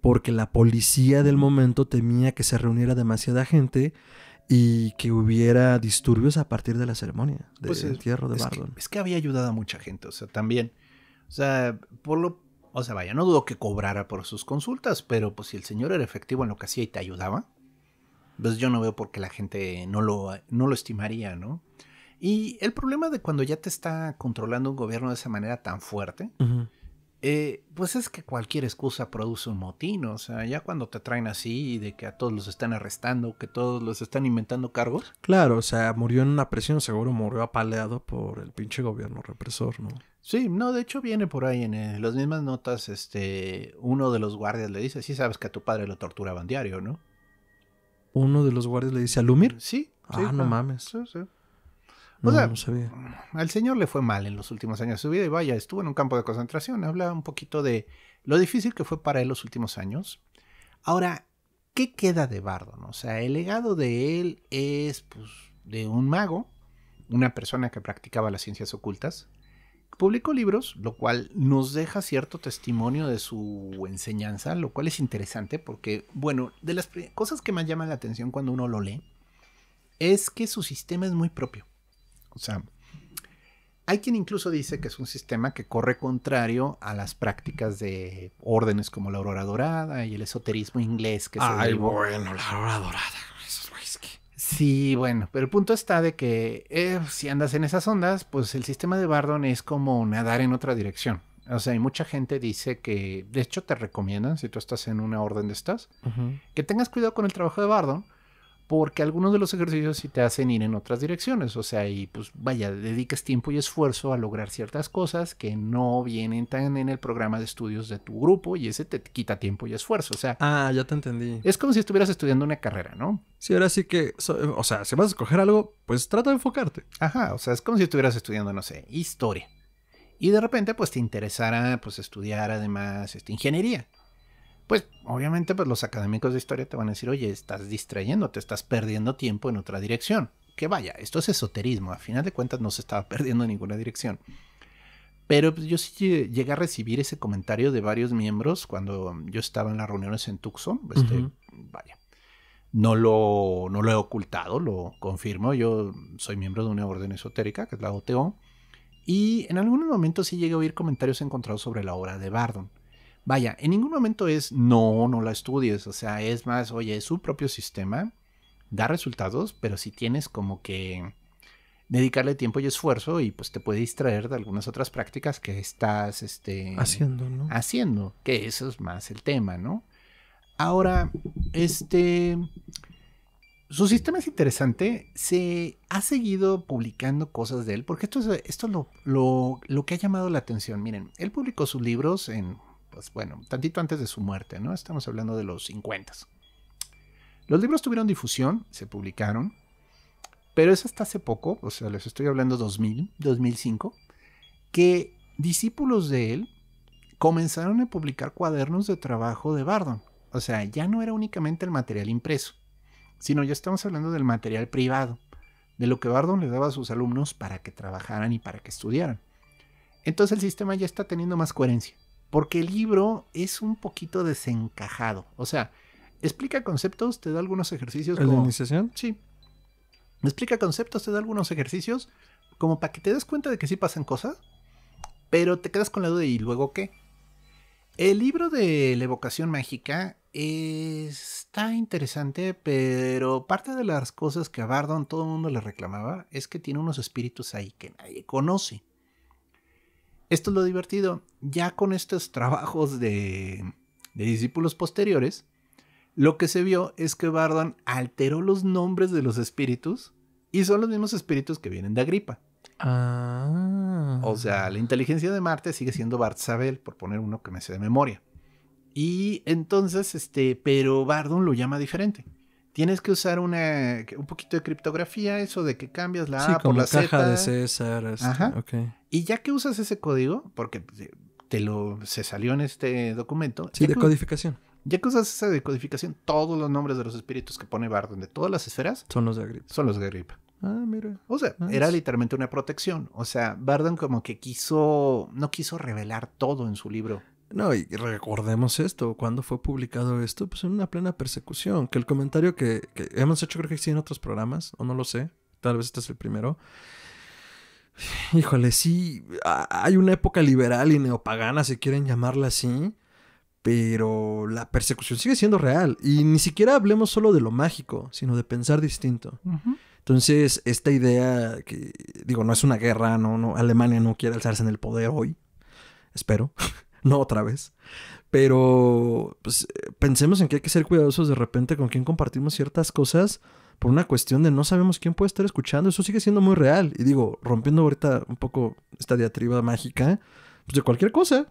porque la policía del momento temía que se reuniera demasiada gente y que hubiera disturbios a partir de la ceremonia de Pues es- entierro de es que, es que había ayudado a mucha gente, o sea, también. O sea, por lo. O sea, vaya, no dudo que cobrara por sus consultas, pero pues si el señor era efectivo en lo que hacía y te ayudaba, pues yo no veo por qué la gente no lo, no lo estimaría, ¿no? Y el problema de cuando ya te está controlando un gobierno de esa manera tan fuerte. Eh, pues es que cualquier excusa produce un motín, o sea, ya cuando te traen así de que a todos los están arrestando, que todos los están inventando cargos, Claro, o sea, murió en una presión, seguro murió apaleado por el pinche gobierno represor, ¿no? Sí, no, de hecho viene por ahí en eh, las mismas notas, este, uno de los guardias le dice, sí sabes que a tu padre lo torturaban diario, ¿no? Uno de los guardias le dice a Lumir. Sí. Ah, sí, no claro. mames. Sí, sí. No, O sea, no sabía. Al señor le fue mal en los últimos años de su vida y vaya, estuvo en un campo de concentración. Habla un poquito de lo difícil que fue para él los últimos años. Ahora, ¿qué queda de Bardon? O sea, el legado de él es, pues, de un mago, una persona que practicaba las ciencias ocultas. Publicó libros, lo cual nos deja cierto testimonio de su enseñanza, lo cual es interesante porque, bueno, de las cosas que más llaman la atención cuando uno lo lee, es que su sistema es muy propio. O sea, hay quien incluso dice que es un sistema que corre contrario a las prácticas de órdenes como la aurora dorada y el esoterismo inglés que se derivó. bueno, la hora dorada. Esos güeyes que... Sí, bueno, pero el punto está de que eh, si andas en esas ondas, pues el sistema de Bardon es como nadar en otra dirección. O sea, y mucha gente dice que, de hecho, te recomiendan, si tú estás en una orden de estas, que tengas cuidado con el trabajo de Bardon, porque algunos de los ejercicios sí te hacen ir en otras direcciones. O sea, y pues vaya, dediques tiempo y esfuerzo a lograr ciertas cosas que no vienen tan en el programa de estudios de tu grupo y ese te quita tiempo y esfuerzo. O sea, Ah, ya te entendí. es como si estuvieras estudiando una carrera, ¿no? Sí, ahora sí que... so- o sea, si vas a escoger algo, pues trata de enfocarte. Ajá, o sea, es como si estuvieras estudiando, no sé, historia. Y de repente, pues te interesara, pues estudiar además, este, ingeniería. Pues, obviamente, pues los académicos de historia te van a decir, oye, estás distrayendo, te estás perdiendo tiempo en otra dirección. Que vaya, esto es esoterismo, a final de cuentas no se estaba perdiendo en ninguna dirección. Pero pues, yo sí lle- llegué a recibir ese comentario de varios miembros cuando yo estaba en las reuniones en Tucson. Este. Vaya, no lo, no lo he ocultado, lo confirmo. Yo soy miembro de una orden esotérica, que es la OTO. Y en algunos momentos sí llegué a oír comentarios encontrados sobre la obra de Bardon. Vaya, en ningún momento es no, no la estudies. O sea, es más, oye, es su propio sistema, da resultados, pero si tienes como que dedicarle tiempo y esfuerzo y pues te puede distraer de algunas otras prácticas que estás este, Haciendo, ¿no? haciendo, que eso es más el tema, ¿no? Ahora, este, su sistema es interesante, se ha seguido publicando cosas de él, porque esto es, esto es lo, lo, lo que ha llamado la atención. Miren, él publicó sus libros en, pues bueno, tantito antes de su muerte, ¿no? Estamos hablando de los 50. Los libros tuvieron difusión, se publicaron, pero es hasta hace poco, o sea, les estoy hablando 2000, 2005, que discípulos de él comenzaron a publicar cuadernos de trabajo de Bardon. O sea, ya no era únicamente el material impreso, sino ya estamos hablando del material privado, de lo que Bardon le daba a sus alumnos para que trabajaran y para que estudiaran. Entonces el sistema ya está teniendo más coherencia, porque el libro es un poquito desencajado. O sea, explica conceptos, te da algunos ejercicios ¿El de como... iniciación? Sí. Explica conceptos, te da algunos ejercicios, como para que te des cuenta de que sí pasan cosas, pero te quedas con la duda y luego qué. El libro de la evocación mágica está interesante, pero parte de las cosas que a Bardon todo el mundo le reclamaba es que tiene unos espíritus ahí que nadie conoce. Esto es lo divertido. Ya con estos trabajos de, de discípulos posteriores, lo que se vio es que Bardon alteró los nombres de los espíritus y son los mismos espíritus que vienen de Agripa. Ah. O sea, la inteligencia de Marte sigue siendo Bartzabel, por poner uno que me sé de memoria. Y entonces, este, pero Bardon lo llama diferente. Tienes que usar una, un poquito de criptografía, eso de que cambias la Sí, A por la caja Z. de César. este, Ajá. ok. Y ya que usas ese código, porque te- lo se salió en este documento, Sí, de codificación. ya que usas esa decodificación, todos los nombres de los espíritus que pone Barton de todas las esferas Son los de Agrippa. son los de Agrippa. Ah, mira. O sea, Nice. era literalmente una protección. O sea, Barton como que quiso, no quiso revelar todo en su libro. No, y recordemos esto, cuando fue publicado esto, pues en una plena persecución, que el comentario que, que hemos hecho creo que sí en otros programas, o no lo sé, tal vez este es el primero. Híjole, sí, hay una época liberal y neopagana, si quieren llamarla así, pero la persecución sigue siendo real. Y ni siquiera hablemos solo de lo mágico, sino de pensar distinto. Entonces, esta idea que, digo, no es una guerra, no, no, Alemania no quiere alzarse en el poder hoy, espero, no otra vez. Pero, pues, pensemos en que hay que ser cuidadosos de repente con quién compartimos ciertas cosas por una cuestión de no sabemos quién puede estar escuchando. Eso sigue siendo muy real. Y digo, rompiendo ahorita un poco esta diatriba mágica, pues de cualquier cosa.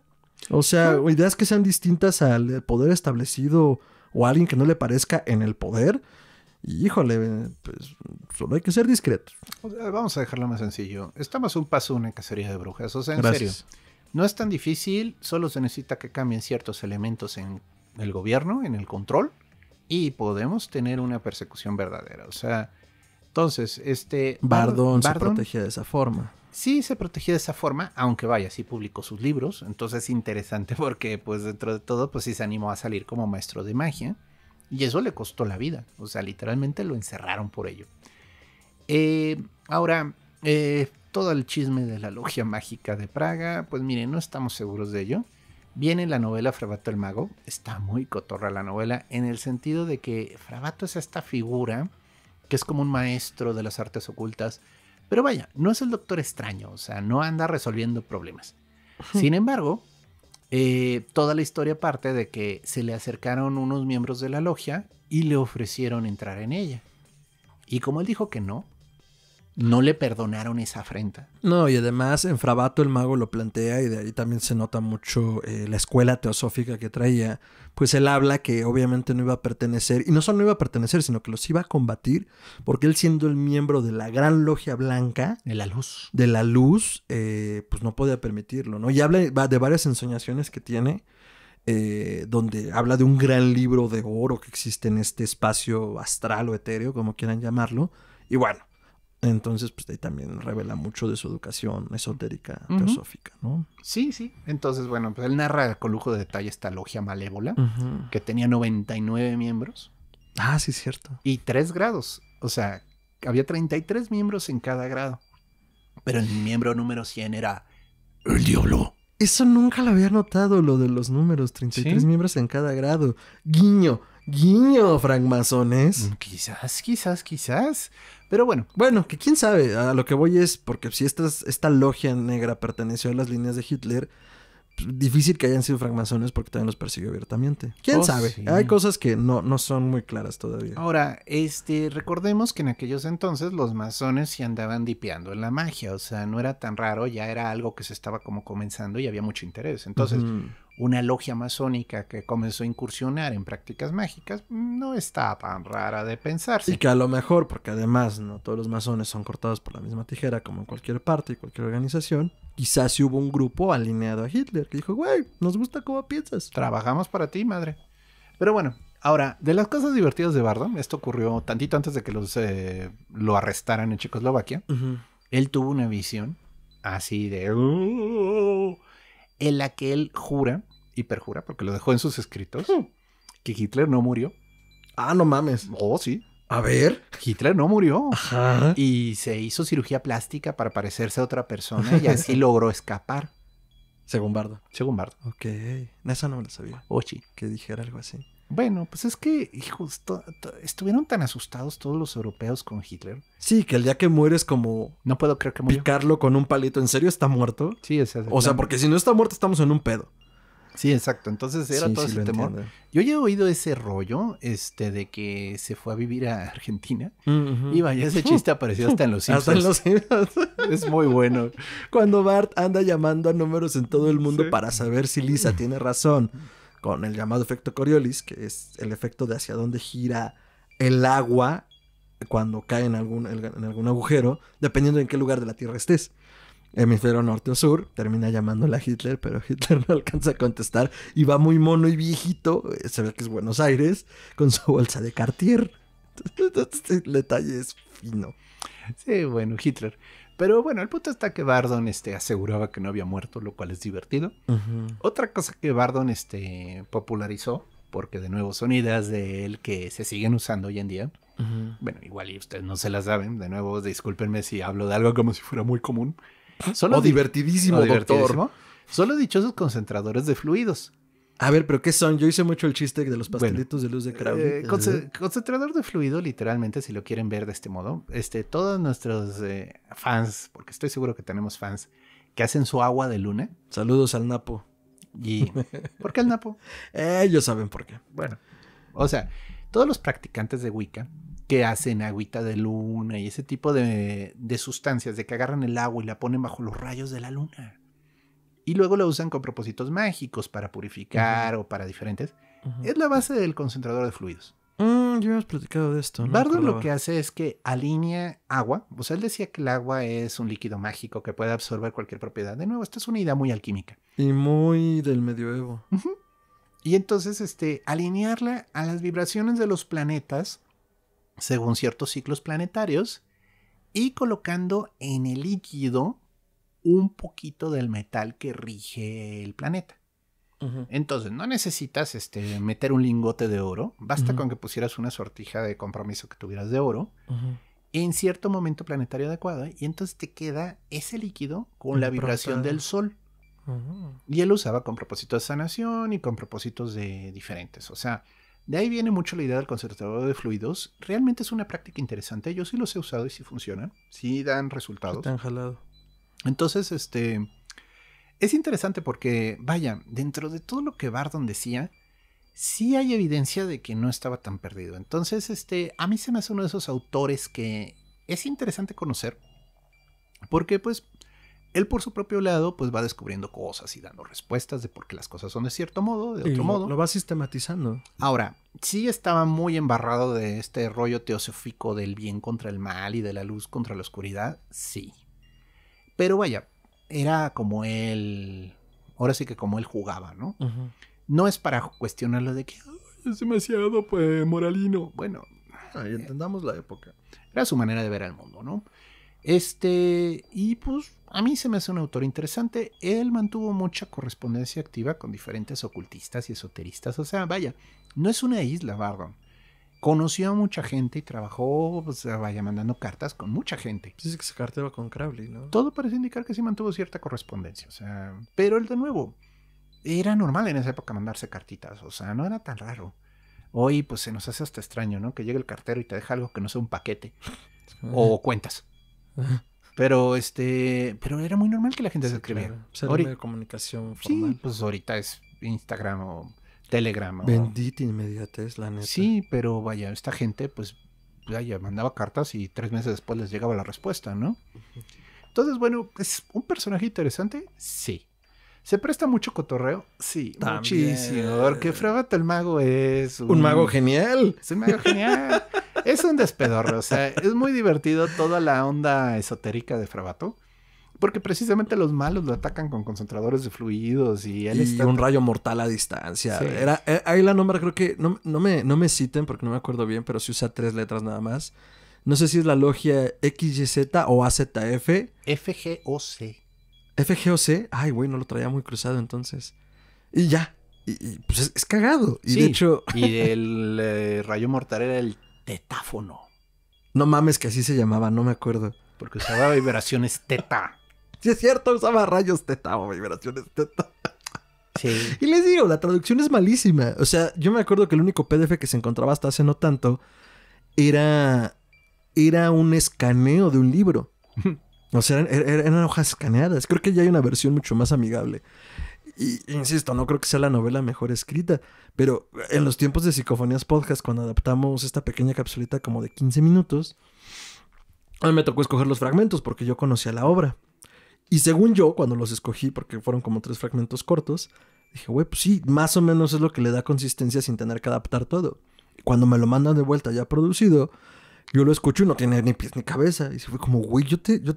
O sea, ideas que sean distintas al poder establecido o a alguien que no le parezca en el poder. Y, híjole, pues solo hay que ser discretos. Vamos a dejarlo más sencillo. Estamos un paso una cacería de brujas. O sea, en serio. No es tan difícil, solo se necesita que cambien ciertos elementos en el gobierno, en el control, y podemos tener una persecución verdadera. O sea, entonces, este... Bar- Bardón, se protegía de esa forma. Sí se protegía de esa forma, aunque vaya, sí publicó sus libros. Entonces es interesante porque, pues, dentro de todo, pues sí se animó a salir como maestro de magia. Y eso le costó la vida. O sea, literalmente lo encerraron por ello. Eh, ahora, eh, todo el chisme de la logia mágica de Praga, pues miren, no estamos seguros de ello. Viene la novela Frabato el Mago. Está muy cotorra la novela en el sentido de que Frabato es esta figura que es como un maestro de las artes ocultas. Pero vaya, no es el doctor extraño, o sea, no anda resolviendo problemas. Sin embargo, eh, toda la historia parte de que se le acercaron unos miembros de la logia y le ofrecieron entrar en ella. Y como él dijo que no, no le perdonaron esa afrenta. No, y además en Frabato el mago lo plantea y de ahí también se nota mucho eh, la escuela teosófica que traía. Pues él habla que obviamente no iba a pertenecer, y no solo no iba a pertenecer, sino que los iba a combatir, porque él siendo el miembro de la gran logia blanca, De la luz. de la luz, eh, pues no podía permitirlo, ¿no? Y habla de varias ensoñaciones que tiene, eh, donde habla de un gran libro de oro que existe en este espacio astral o etéreo, como quieran llamarlo. Y bueno, entonces pues ahí también revela mucho de su educación esotérica, teosófica, ¿no? Sí, sí. Entonces, bueno, pues él narra con lujo de detalle esta logia malévola, Ujú. que tenía 99 miembros Ah, sí, cierto. y 3 grados. O sea, había 33 miembros en cada grado. Pero el miembro número 100 era el diablo. Eso nunca lo había notado, lo de los números, 33 ¿Sí? miembros en cada grado. Guiño, guiño, francmasones. Mm, Quizás, quizás, quizás. Pero bueno, Bueno, que quién sabe, a lo que voy es, porque si esta, esta logia negra perteneció a las líneas de Hitler, pues, difícil que hayan sido francmasones porque también los persiguió abiertamente. ¿Quién Oh, sabe? sí. Hay cosas que no, no son muy claras todavía. ahora, este, recordemos que en aquellos entonces los masones sí andaban dipeando en la magia. O sea, no era tan raro, ya era algo que se estaba como comenzando y había mucho interés. Entonces. Una logia masónica que comenzó a incursionar en prácticas mágicas no está tan rara de pensarse. Y que a lo mejor, porque además no todos los masones son cortados por la misma tijera como en cualquier parte y cualquier organización, quizás sí hubo un grupo alineado a Hitler que dijo, güey, nos gusta cómo piensas. Trabajamos para ti, madre. Pero bueno, ahora, de las cosas divertidas de Bardon, esto ocurrió tantito antes de que los, eh, lo arrestaran en Checoslovaquia. Él tuvo una visión así de... "Oh", en la que él jura, y perjura, porque lo dejó en sus escritos, que Hitler no murió. Ah, no mames. Oh, sí. A ver. Hitler no murió. Ajá. Y se hizo cirugía plástica para parecerse a otra persona y así logró escapar, Según Bardo. según Bardon. Ok. Esa no me la sabía. Sí. Que dijera algo así. Bueno, pues es que, hijos, estuvieron tan asustados todos los europeos con Hitler. Sí, que el día que mueres como No puedo creer que murió. picarlo con un palito. ¿En serio está muerto? Sí, es O sea, porque si no está muerto estamos en un pedo. Sí, exacto. Entonces era Sí, todo sí ese temor. entiendo. Yo ya he oído ese rollo, este, de que se fue a vivir a Argentina. Ujú. Y vaya, ese chiste apareció hasta en los Hasta en Simpsons. los Simpsons. Es muy bueno. Cuando Bart anda llamando a números en todo el mundo Sí. para saber si Lisa tiene razón con el llamado efecto Coriolis, que es el efecto de hacia dónde gira el agua cuando cae en algún, en algún agujero, dependiendo en qué lugar de la Tierra estés. Hemisferio norte o sur, termina llamándole a Hitler, pero Hitler no alcanza a contestar y va muy mono y viejito, eh, se ve que es Buenos Aires, con su bolsa de Cartier. Este detalle es fino. Sí, bueno, Hitler. Pero bueno, el punto está que Bardon este, aseguraba que no había muerto, lo cual es divertido. Otra cosa que Bardon este, popularizó, porque de nuevo son ideas de él que se siguen usando hoy en día. Bueno, igual y ustedes no se las saben. De nuevo, discúlpenme si hablo de algo como si fuera muy común. Solo o divertidísimo, doctor. Solo dichosos concentradores de fluidos. A ver, pero ¿qué son? Yo hice mucho el chiste de los pastelitos de luz de Crowley. Eh, concentrador de fluido, literalmente, si lo quieren ver de este modo. Este, todos nuestros eh, fans, porque estoy seguro que tenemos fans, que hacen su agua de luna. Saludos al Napo. ¿Y por qué el Napo? Ellos saben por qué. Bueno, o sea, todos los practicantes de Wicca que hacen agüita de luna y ese tipo de, de sustancias, de que agarran el agua y la ponen bajo los rayos de la luna y luego lo usan con propósitos mágicos para purificar o para diferentes. Es la base del concentrador de fluidos. Mm, ya hemos platicado de esto. No lo que hace es que alinea agua. O sea, él decía que el agua es un líquido mágico que puede absorber cualquier propiedad. De nuevo, esta es una idea muy alquímica. Y muy del medioevo. Y entonces, este, alinearla a las vibraciones de los planetas según ciertos ciclos planetarios y colocando en el líquido un poquito del metal que rige el planeta. Entonces, no necesitas este, meter un lingote de oro, basta con que pusieras una sortija de compromiso que tuvieras de oro en cierto momento planetario adecuado y entonces te queda ese líquido con la vibración del sol. Y él lo usaba con propósitos de sanación y con propósitos de diferentes. O sea, de ahí viene mucho la idea del concentrador de fluidos. Realmente es una práctica interesante. Yo sí los he usado y sí funcionan. Sí dan resultados. Están jalado. Entonces, este, es interesante porque, vaya, dentro de todo lo que Bardon decía, sí hay evidencia de que no estaba tan perdido. Entonces, este, a mí se me hace uno de esos autores que es interesante conocer, porque pues él por su propio lado pues va descubriendo cosas y dando respuestas de por qué las cosas son de cierto modo, de otro modo. Lo va sistematizando. Ahora, sí estaba muy embarrado de este rollo teosófico del bien contra el mal y de la luz contra la oscuridad, sí. Pero vaya, era como él, ahora sí que como él jugaba, ¿no? No es para cuestionarlo de que es demasiado pues, moralino. Bueno, ahí entendamos la época. Era su manera de ver al mundo, ¿no? Este, y pues a mí se me hace un autor interesante. Él mantuvo mucha correspondencia activa con diferentes ocultistas y esoteristas. O sea, vaya, no es una isla, Bardon conoció a mucha gente y trabajó, pues, vaya mandando cartas con mucha gente. Dice que se carteaba con Crowley, ¿no? Todo parece indicar que sí mantuvo cierta correspondencia, o sea, pero el de nuevo, era normal en esa época mandarse cartitas, o sea, no era tan raro. Hoy, pues se nos hace hasta extraño, ¿no? Que llegue el cartero y te deja algo que no sea un paquete o cuentas. Pero este, pero era muy normal que la gente se escribiera. Claro. de comunicación formal. Sí, pues ahorita es Instagram o Telegram. Bendita inmediatez, la neta. Sí, pero vaya, esta gente, pues, vaya, mandaba cartas y tres meses después les llegaba la respuesta, ¿no? Entonces, bueno, ¿es un personaje interesante? Sí. ¿Se presta mucho cotorreo? Sí, muchísimo. Porque Frabato el mago es un... mago genial. Es un mago genial. es un despedorro. O sea, es muy divertido toda la onda esotérica de Frabato. Porque precisamente los malos lo atacan con concentradores de fluidos y él y un rayo mortal a distancia. Era, eh, ahí la nombra, creo que no, me, no me citen porque no me acuerdo bien, pero sí usa tres letras nada más. No sé si es la logia XYZ o AZF. FGOC. FGOC. Ay, güey, no lo traía muy cruzado entonces. Y ya. Y, pues es, cagado. Y de hecho. y el eh, rayo mortal era el tetáfono. No mames, que así se llamaba, no me acuerdo. Porque usaba vibraciones teta. Sí, es cierto, usaba rayos teta o vibraciones teta. Sí. Y les digo, la traducción es malísima. O sea, yo me acuerdo que el único PDF que se encontraba hasta hace no tanto era, era un escaneo de un libro. O sea, eran, hojas escaneadas. Creo que ya hay una versión mucho más amigable. Y insisto, no creo que sea la novela mejor escrita, pero en los tiempos de Psicofonías Podcast, cuando adaptamos esta pequeña capsulita como de 15 minutos, a mí me tocó escoger los fragmentos porque yo conocía la obra. Y según yo, cuando los escogí, porque fueron como tres fragmentos cortos, dije, güey, pues sí, más o menos es lo que le da consistencia sin tener que adaptar todo. cuando me lo mandan de vuelta ya producido, yo lo escucho y no tiene ni pies ni cabeza. Y se fue como, güey, yo te, yo,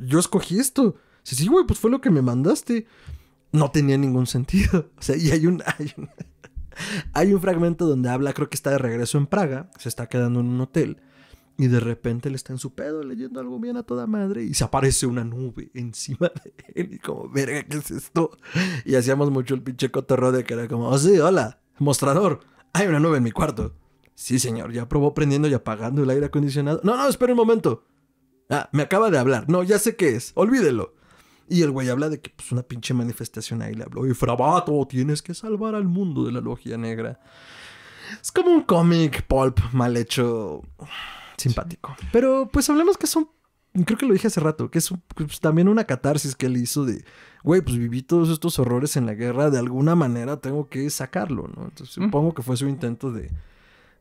yo, escogí esto. Sí, sí, güey, pues fue lo que me mandaste. No tenía ningún sentido. O sea, y hay un, hay un, hay un fragmento donde habla, creo que está de regreso en Praga, se está quedando en un hotel. Y de repente él está en su pedo leyendo algo bien a toda madre y se aparece una nube encima de él y como, verga, ¿qué es esto? Y hacíamos mucho el pinche cotorro de que era como, oh sí, hola, mostrador, hay una nube en mi cuarto. Sí, señor, ya probó prendiendo y apagando el aire acondicionado. No, no, espera un momento. Ah, me acaba de hablar. No, ya sé qué es, olvídelo. Y el güey habla de que pues una pinche manifestación ahí le habló. Y Frabato, tienes que salvar al mundo de la logia negra. Es como un cómic pulp mal hecho simpático. Pero pues hablemos que es un... Creo que lo dije hace rato, que es un- pues, también una catarsis que él hizo de, güey, pues viví todos estos horrores en la guerra, de alguna manera tengo que sacarlo, ¿no? Entonces Mm. supongo que fue su intento de,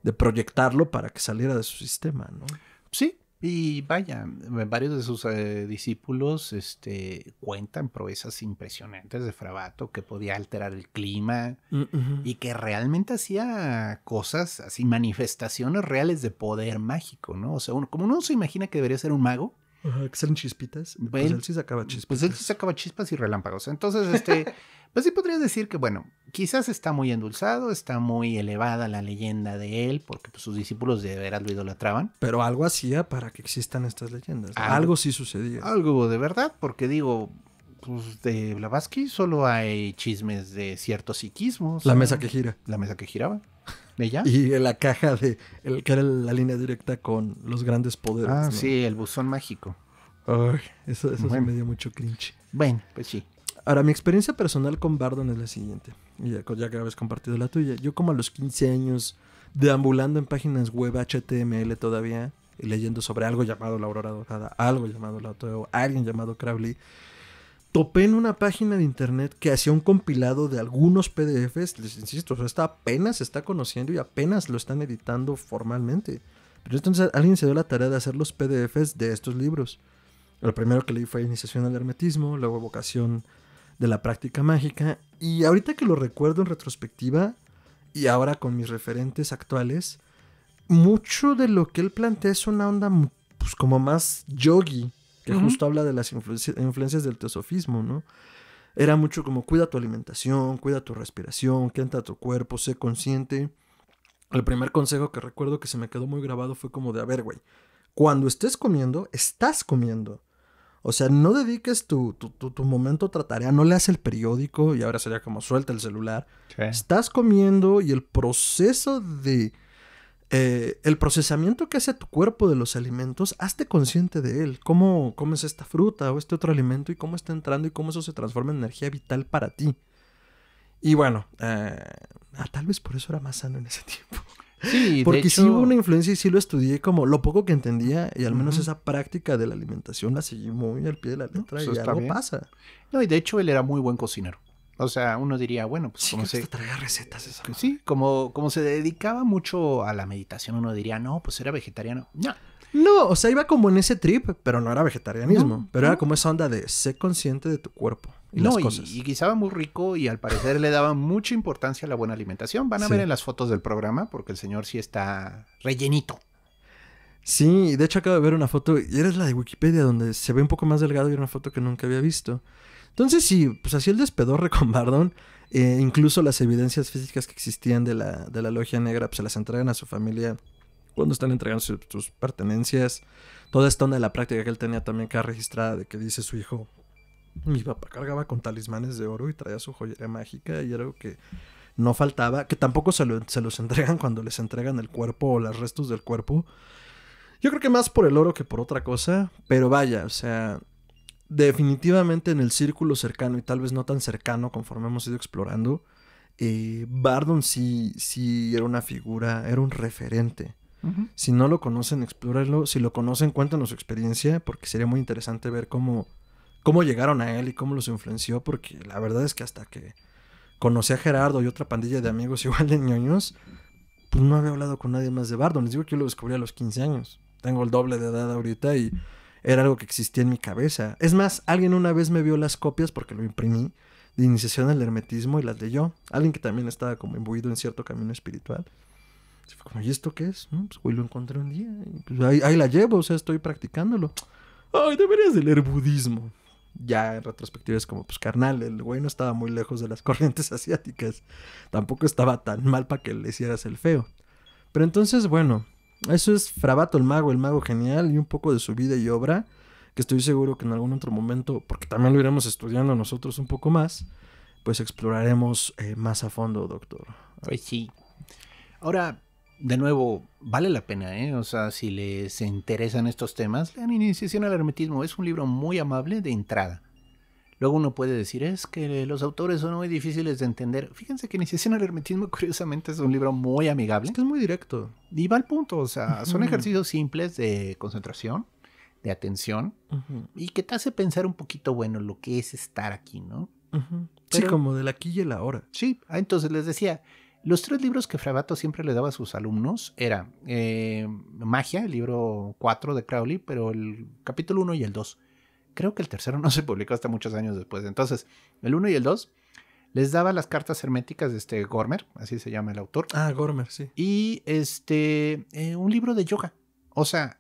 de proyectarlo para que saliera de su sistema, ¿no? Sí, y vaya, varios de sus eh, discípulos este, cuentan proezas impresionantes de Frabato, que podía alterar el clima y que realmente hacía cosas, así manifestaciones reales de poder mágico, ¿no? O sea, uno- como uno se imagina que debería ser un mago, Ajá, que salen chispitas. Pues Él- él sí sacaba chispitas. pues él sí sacaba chispas y relámpagos. Entonces, este, pues sí podrías decir que, bueno, quizás está muy endulzado, está muy elevada la leyenda de él, porque pues, sus discípulos de veras lo idolatraban. Pero algo hacía para que existan estas leyendas. Algo. Algo sí sucedía. Algo de verdad, porque digo, pues de Blavatsky solo hay chismes de ciertos psiquismos. La mesa que gira. La mesa que giraba. ¿Ella? Y la caja de... El, que era la línea directa con los grandes poderes. Ah, ¿no? sí, el buzón mágico. Ay, eso eso sí Bueno. me dio mucho cringe. Bueno, pues sí. Ahora, mi experiencia personal con Bardon es la siguiente. Ya, ya que habéis compartido la tuya. Yo como a los 15 años, deambulando en páginas web HTML todavía, y leyendo sobre algo llamado La Aurora Dorada, algo llamado La Oteo, alguien llamado Crowley, topé en una página de internet que hacía un compilado de algunos PDFs. Les insisto, o está apenas se está conociendo y apenas lo están editando formalmente. Pero entonces alguien se dio la tarea de hacer los PDFs de estos libros. El primero que leí fue Iniciación al Hermetismo, luego Evocación de la Práctica Mágica. Y ahorita que lo recuerdo en retrospectiva, y ahora con mis referentes actuales, mucho de lo que él plantea es una onda pues, como más yogi, que justo habla de las influenci- influencias del teosofismo, ¿no? Era mucho como cuida tu alimentación, cuida tu respiración, quédate a tu cuerpo, sé consciente. El primer consejo que recuerdo que se me quedó muy grabado fue como de, a ver, güey, cuando estés comiendo, estás comiendo. O sea, no dediques tu, tu, tu, tu momento a otra tarea, no leas el periódico y ahora sería como suelta el celular. Estás comiendo y el proceso de... eh, el procesamiento que hace tu cuerpo de los alimentos, hazte consciente de él. Cómo comes esta fruta o este otro alimento y cómo está entrando y cómo eso se transforma en energía vital para ti. Y bueno, eh, ah, tal vez por eso era más sano en ese tiempo. Sí, de Porque sí hecho- hubo una influencia y sí lo estudié como lo poco que entendía y al menos esa práctica de la alimentación la seguí muy al pie de la letra pues y algo bien. pasa. No, y de hecho él era muy buen cocinero. O sea, uno diría, bueno, pues Sí, como se... traía recetas esa sí, como, como se dedicaba mucho a la meditación, uno diría, no, pues era vegetariano. No, No, o sea, iba como en ese trip, pero no era vegetarianismo. No, pero era como esa onda de sé consciente de tu cuerpo y no, las y, cosas. y guisaba muy rico y al parecer le daba mucha importancia a la buena alimentación. Van a Sí. ver en las fotos del programa porque el señor sí está rellenito. Sí, de hecho acabo de ver una foto, y eres la de Wikipedia, donde se ve un poco más delgado y era una foto que nunca había visto. Entonces sí, pues así el despedorre con Bardon, eh, incluso las evidencias físicas que existían de la, de la logia negra, pues se las entregan a su familia cuando están entregando su- sus pertenencias. Toda esta onda de la práctica que él tenía también queda registrada de que dice su hijo, mi papá cargaba con talismanes de oro y traía su joyería mágica y era algo que no faltaba, que tampoco se, lo- se los entregan cuando les entregan el cuerpo o los restos del cuerpo. Yo creo que más por el oro que por otra cosa, pero vaya, o sea, definitivamente en el círculo cercano y tal vez no tan cercano conforme hemos ido explorando, eh, Bardon sí, sí era una figura, era un referente. Si no lo conocen, explórenlo. Si lo conocen, cuéntanos su experiencia, porque sería muy interesante ver cómo, cómo llegaron a él y cómo los influenció, porque la verdad es que hasta que conocí a Gerardo y otra pandilla de amigos igual de ñoños, pues no había hablado con nadie más de Bardon. Les digo que yo lo descubrí a los 15 años. Tengo el doble de edad ahorita y era algo que existía en mi cabeza. Es más, alguien una vez me vio las copias porque lo imprimí de iniciación al hermetismo y las leyó. Alguien que también estaba como imbuido en cierto camino espiritual. Así fue como, ¿y esto qué es? Pues lo encontré un día. y, pues, ahí, ahí la llevo, o sea, estoy practicándolo. Ay, deberías de leer budismo. Ya en retrospectiva es como, pues carnal, el güey no estaba muy lejos de las corrientes asiáticas. Tampoco estaba tan mal para que le hicieras el feo. Pero entonces, bueno, eso es Frabato el mago, el mago genial y un poco de su vida y obra, que estoy seguro que en algún otro momento, porque también lo iremos estudiando nosotros un poco más, pues exploraremos eh, más a fondo, doctor. Pues sí. Ahora, de nuevo, vale la pena, ¿eh? O sea, si les interesan estos temas, lean Iniciación al Hermetismo. Es un libro muy amable de entrada. Luego uno puede decir, es que los autores son muy difíciles de entender. Fíjense que Iniciación al Hermetismo, curiosamente, es un libro muy amigable. Es que es muy directo. Y va al punto, o sea, son ejercicios simples de concentración, de atención, y que te hace pensar un poquito, bueno, lo que es estar aquí, ¿no? Sí, Pero- como del aquí y el ahora. Sí, ah, entonces les decía, los tres libros que Fravato siempre le daba a sus alumnos era eh, Magia, el libro 4 de Crowley, pero el capítulo 1 y el 2. Creo que el tercero no se publicó hasta muchos años después. Entonces, el 1 y el 2 les daba las cartas herméticas de este Gormer, así se llama el autor, Ah, Gormer, sí. y este eh, un libro de yoga. O sea,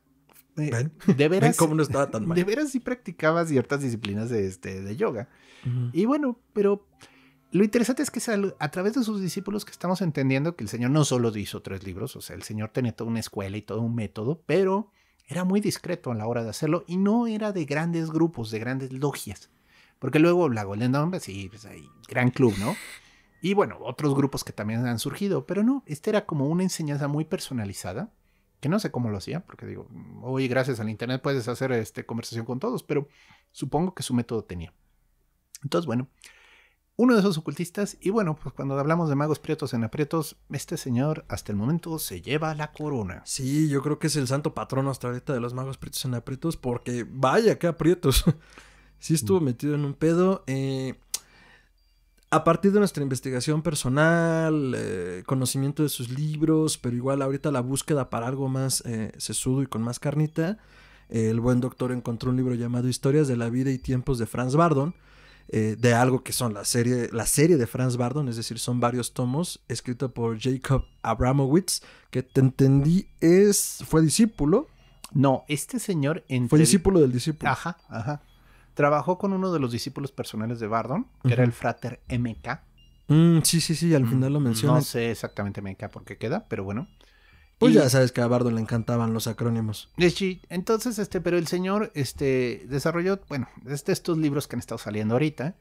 eh, de veras, cómo no estaba tan mal. de veras sí practicaba ciertas disciplinas de, este, de yoga. Y bueno, pero lo interesante es que a través de sus discípulos que estamos entendiendo que el Señor no solo hizo tres libros, o sea, el Señor tenía toda una escuela y todo un método, pero era muy discreto a la hora de hacerlo y no era de grandes grupos, de grandes logias. Porque luego la Golden Dawn, pues sí, pues hay gran club, ¿no? Y bueno, otros grupos que también han surgido, pero no, este era como una enseñanza muy personalizada, que no sé cómo lo hacía, porque digo, hoy gracias al Internet puedes hacer este, conversación con todos, pero supongo que su método tenía. Entonces, bueno, uno de esos ocultistas, y bueno, pues cuando hablamos de magos prietos en aprietos, este señor hasta el momento se lleva la corona. Sí, yo creo que es el santo patrono hasta ahorita de los magos prietos en aprietos, porque vaya, qué aprietos. sí estuvo metido en un pedo. eh, a partir de nuestra investigación personal, eh, conocimiento de sus libros, pero igual ahorita la búsqueda para algo más eh, sesudo y con más carnita, el buen doctor encontró un libro llamado Historias de la vida y tiempos de Franz Bardon, eh, de algo que son la serie, la serie de Franz Bardon, es decir, son varios tomos, escrito por Jacob Abramowitz, que te entendí es, fue discípulo, No, este señor entre... fue discípulo del discípulo. Ajá, ajá. Trabajó con uno de los discípulos personales de Bardon, que era el frater MK. Mm, sí, sí, sí, al final lo menciona. No sé exactamente MK por qué queda, pero bueno. Pues Y- ya sabes que a Bardon le encantaban los acrónimos. Eh, Sí, entonces, este, pero el señor, este, desarrolló, bueno, este, estos libros que han estado saliendo ahorita,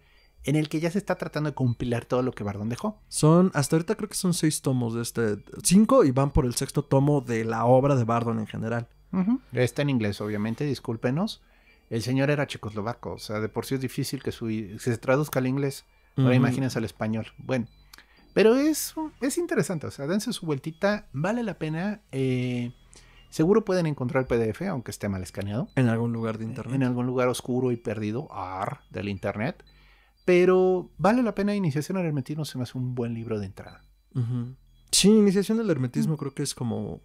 en el que ya se está tratando de compilar todo lo que Bardon dejó. Son, hasta ahorita creo que son seis tomos de este, cinco y van por el sexto tomo de la obra de Bardon en general. Ujú. Está en inglés, obviamente, discúlpenos. El señor era checoslovaco, o sea, de por sí es difícil que su, se traduzca al inglés. Ahora imagínense al español. Bueno, pero es, es interesante, o sea, dense su vueltita, vale la pena. eh, seguro pueden encontrar PDF, aunque esté mal escaneado. En algún lugar de internet. en algún lugar oscuro y perdido, ar, del internet. Pero vale la pena Iniciación al Hermetismo, se me hace un buen libro de entrada. Sí, iniciación Mm. hermetismo creo que es como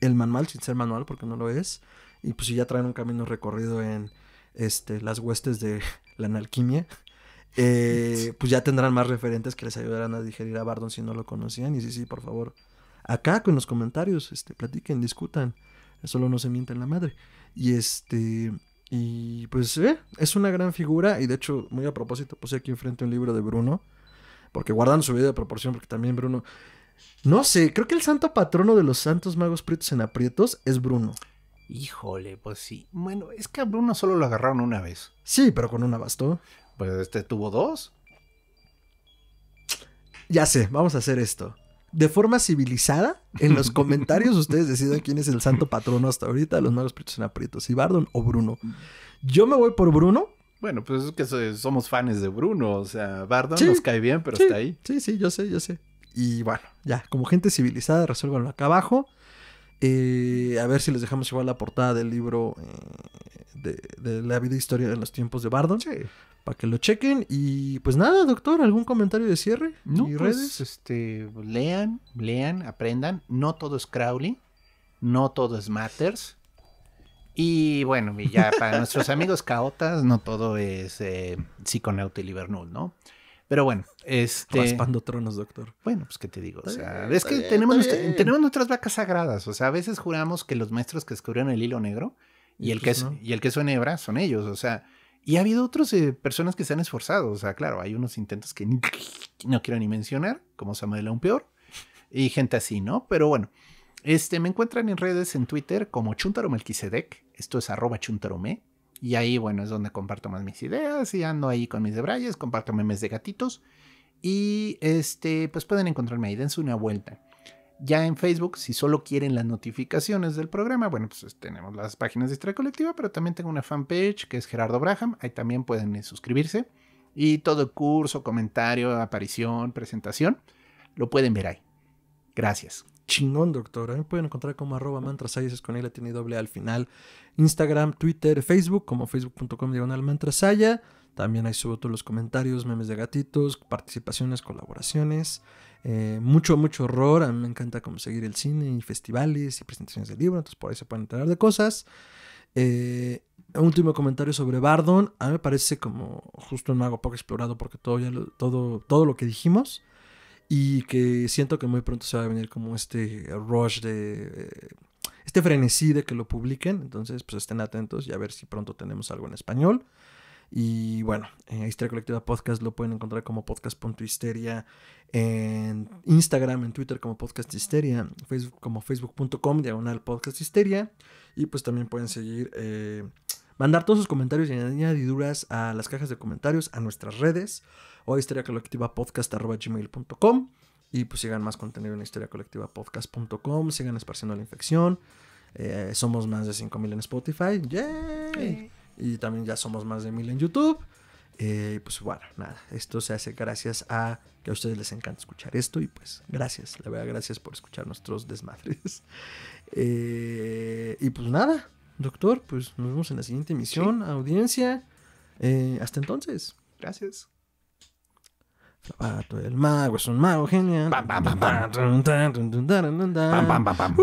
el manual, sin ser manual, porque no lo es. Y pues si ya traen un camino recorrido en este, las huestes de la analquimia, eh, pues ya tendrán más referentes que les ayudarán a digerir a Bardon si no lo conocían. Y sí, sí, por favor, acá con los comentarios, este, platiquen, discutan. Solo no se mienten la madre. Y este. Y pues eh, es una gran figura. Y de hecho, muy a propósito, puse aquí enfrente un libro de Bruno. Porque guardan su vida de proporción, porque también Bruno. No sé, creo que el santo patrono de los santos magos prietos en aprietos es Bruno. Híjole, pues sí. Bueno, es que a Bruno solo lo agarraron una vez. Sí, pero con una bastó. Pues este tuvo dos. Ya sé, vamos a hacer esto. De forma civilizada, en los comentarios ustedes decidan quién es el santo patrono hasta ahorita los magos prietos en aprietos, si Bardon o Bruno. Yo me voy por Bruno. Bueno, pues es que so- somos fans de Bruno. O sea, Bardon Sí, nos cae bien, pero sí, está ahí. Sí, sí, yo sé, yo sé. Y bueno, ya, como gente civilizada, resuélvanlo acá abajo. Eh, a ver si les dejamos igual la portada del libro eh, de, de la vida e historia de los tiempos de Bardon. Sí. Para que lo chequen. Y pues nada, doctor, ¿algún comentario de cierre? No, ¿Y pues, redes? este, lean, lean, aprendan. No todo es Crowley, no todo es Matters. Y bueno, y ya para nuestros amigos caotas, no todo es eh, Psiconauta y Livernool, ¿no? Pero bueno, este. Raspando tronos, doctor. Bueno, pues qué te digo. O sea, bien, es que bien, tenemos, nuestra- tenemos nuestras vacas sagradas. O sea, a veces juramos que los maestros que descubrieron el hilo negro y, Y el, pues queso, no. y el queso en hebra son ellos. O sea, y ha habido otras personas que se han esforzado. O sea, claro, hay unos intentos que ni- no quiero ni mencionar, como Samuel aún peor, y gente así, ¿no? Pero bueno, este, me encuentran en redes en Twitter como Chuntaro Melquisedec. Esto es arroba chuntarome. Y ahí, bueno, es donde comparto más mis ideas y ando ahí con mis debrayes, comparto memes de gatitos. Y este, pues pueden encontrarme ahí, dense una vuelta. Ya en Facebook, si solo quieren las notificaciones del programa, bueno, pues tenemos las páginas de Historia Colectiva, pero también tengo una fanpage que es Gerardo Braham. Ahí también pueden eh, suscribirse. Y todo el curso, comentario, aparición, presentación, lo pueden ver ahí. Gracias. Chingón, doctor. A mí me pueden encontrar como arroba mantrasaya, es con él, tiene doble al final. Instagram, Twitter, Facebook, como facebook.com diagonal mantrasaya. También ahí subo todos los comentarios, memes de gatitos, participaciones, colaboraciones. Eh, mucho, mucho horror. A mí me encanta como seguir el cine y festivales y presentaciones de libro. Entonces por ahí se pueden enterar de cosas. Eh, último comentario sobre Bardon. A mí me parece como justo un mago poco explorado porque todo, todo, todo lo que dijimos. Y que siento que muy pronto se va a venir como este rush de... eh, este frenesí de que lo publiquen. Entonces, pues estén atentos y a ver si pronto tenemos algo en español. Y bueno, en Histeria Colectiva Podcast lo pueden encontrar como podcast.histeria en Instagram, en Twitter como podcast histeria, Facebook como facebook.com diagonal podcast histeria. Y pues también pueden seguir, eh, mandar todos sus comentarios y añadiduras a las cajas de comentarios, a nuestras redes o a histeriacolectivapodcast.gmail.com y pues sigan más contenido en historiacolectivapodcast.com, sigan esparciendo la infección. Eh, somos más de 5000 en Spotify. ¡Yay! Y también ya somos más de 1000 en YouTube. Eh, y pues bueno, nada, esto se hace gracias a que a ustedes les encanta escuchar esto y pues gracias, la verdad, gracias por escuchar nuestros desmadres. Eh, y pues nada, doctor, pues nos vemos en la siguiente emisión, audiencia. Eh, hasta entonces. Gracias. El mago es un mago genial. Pam, pam, pam,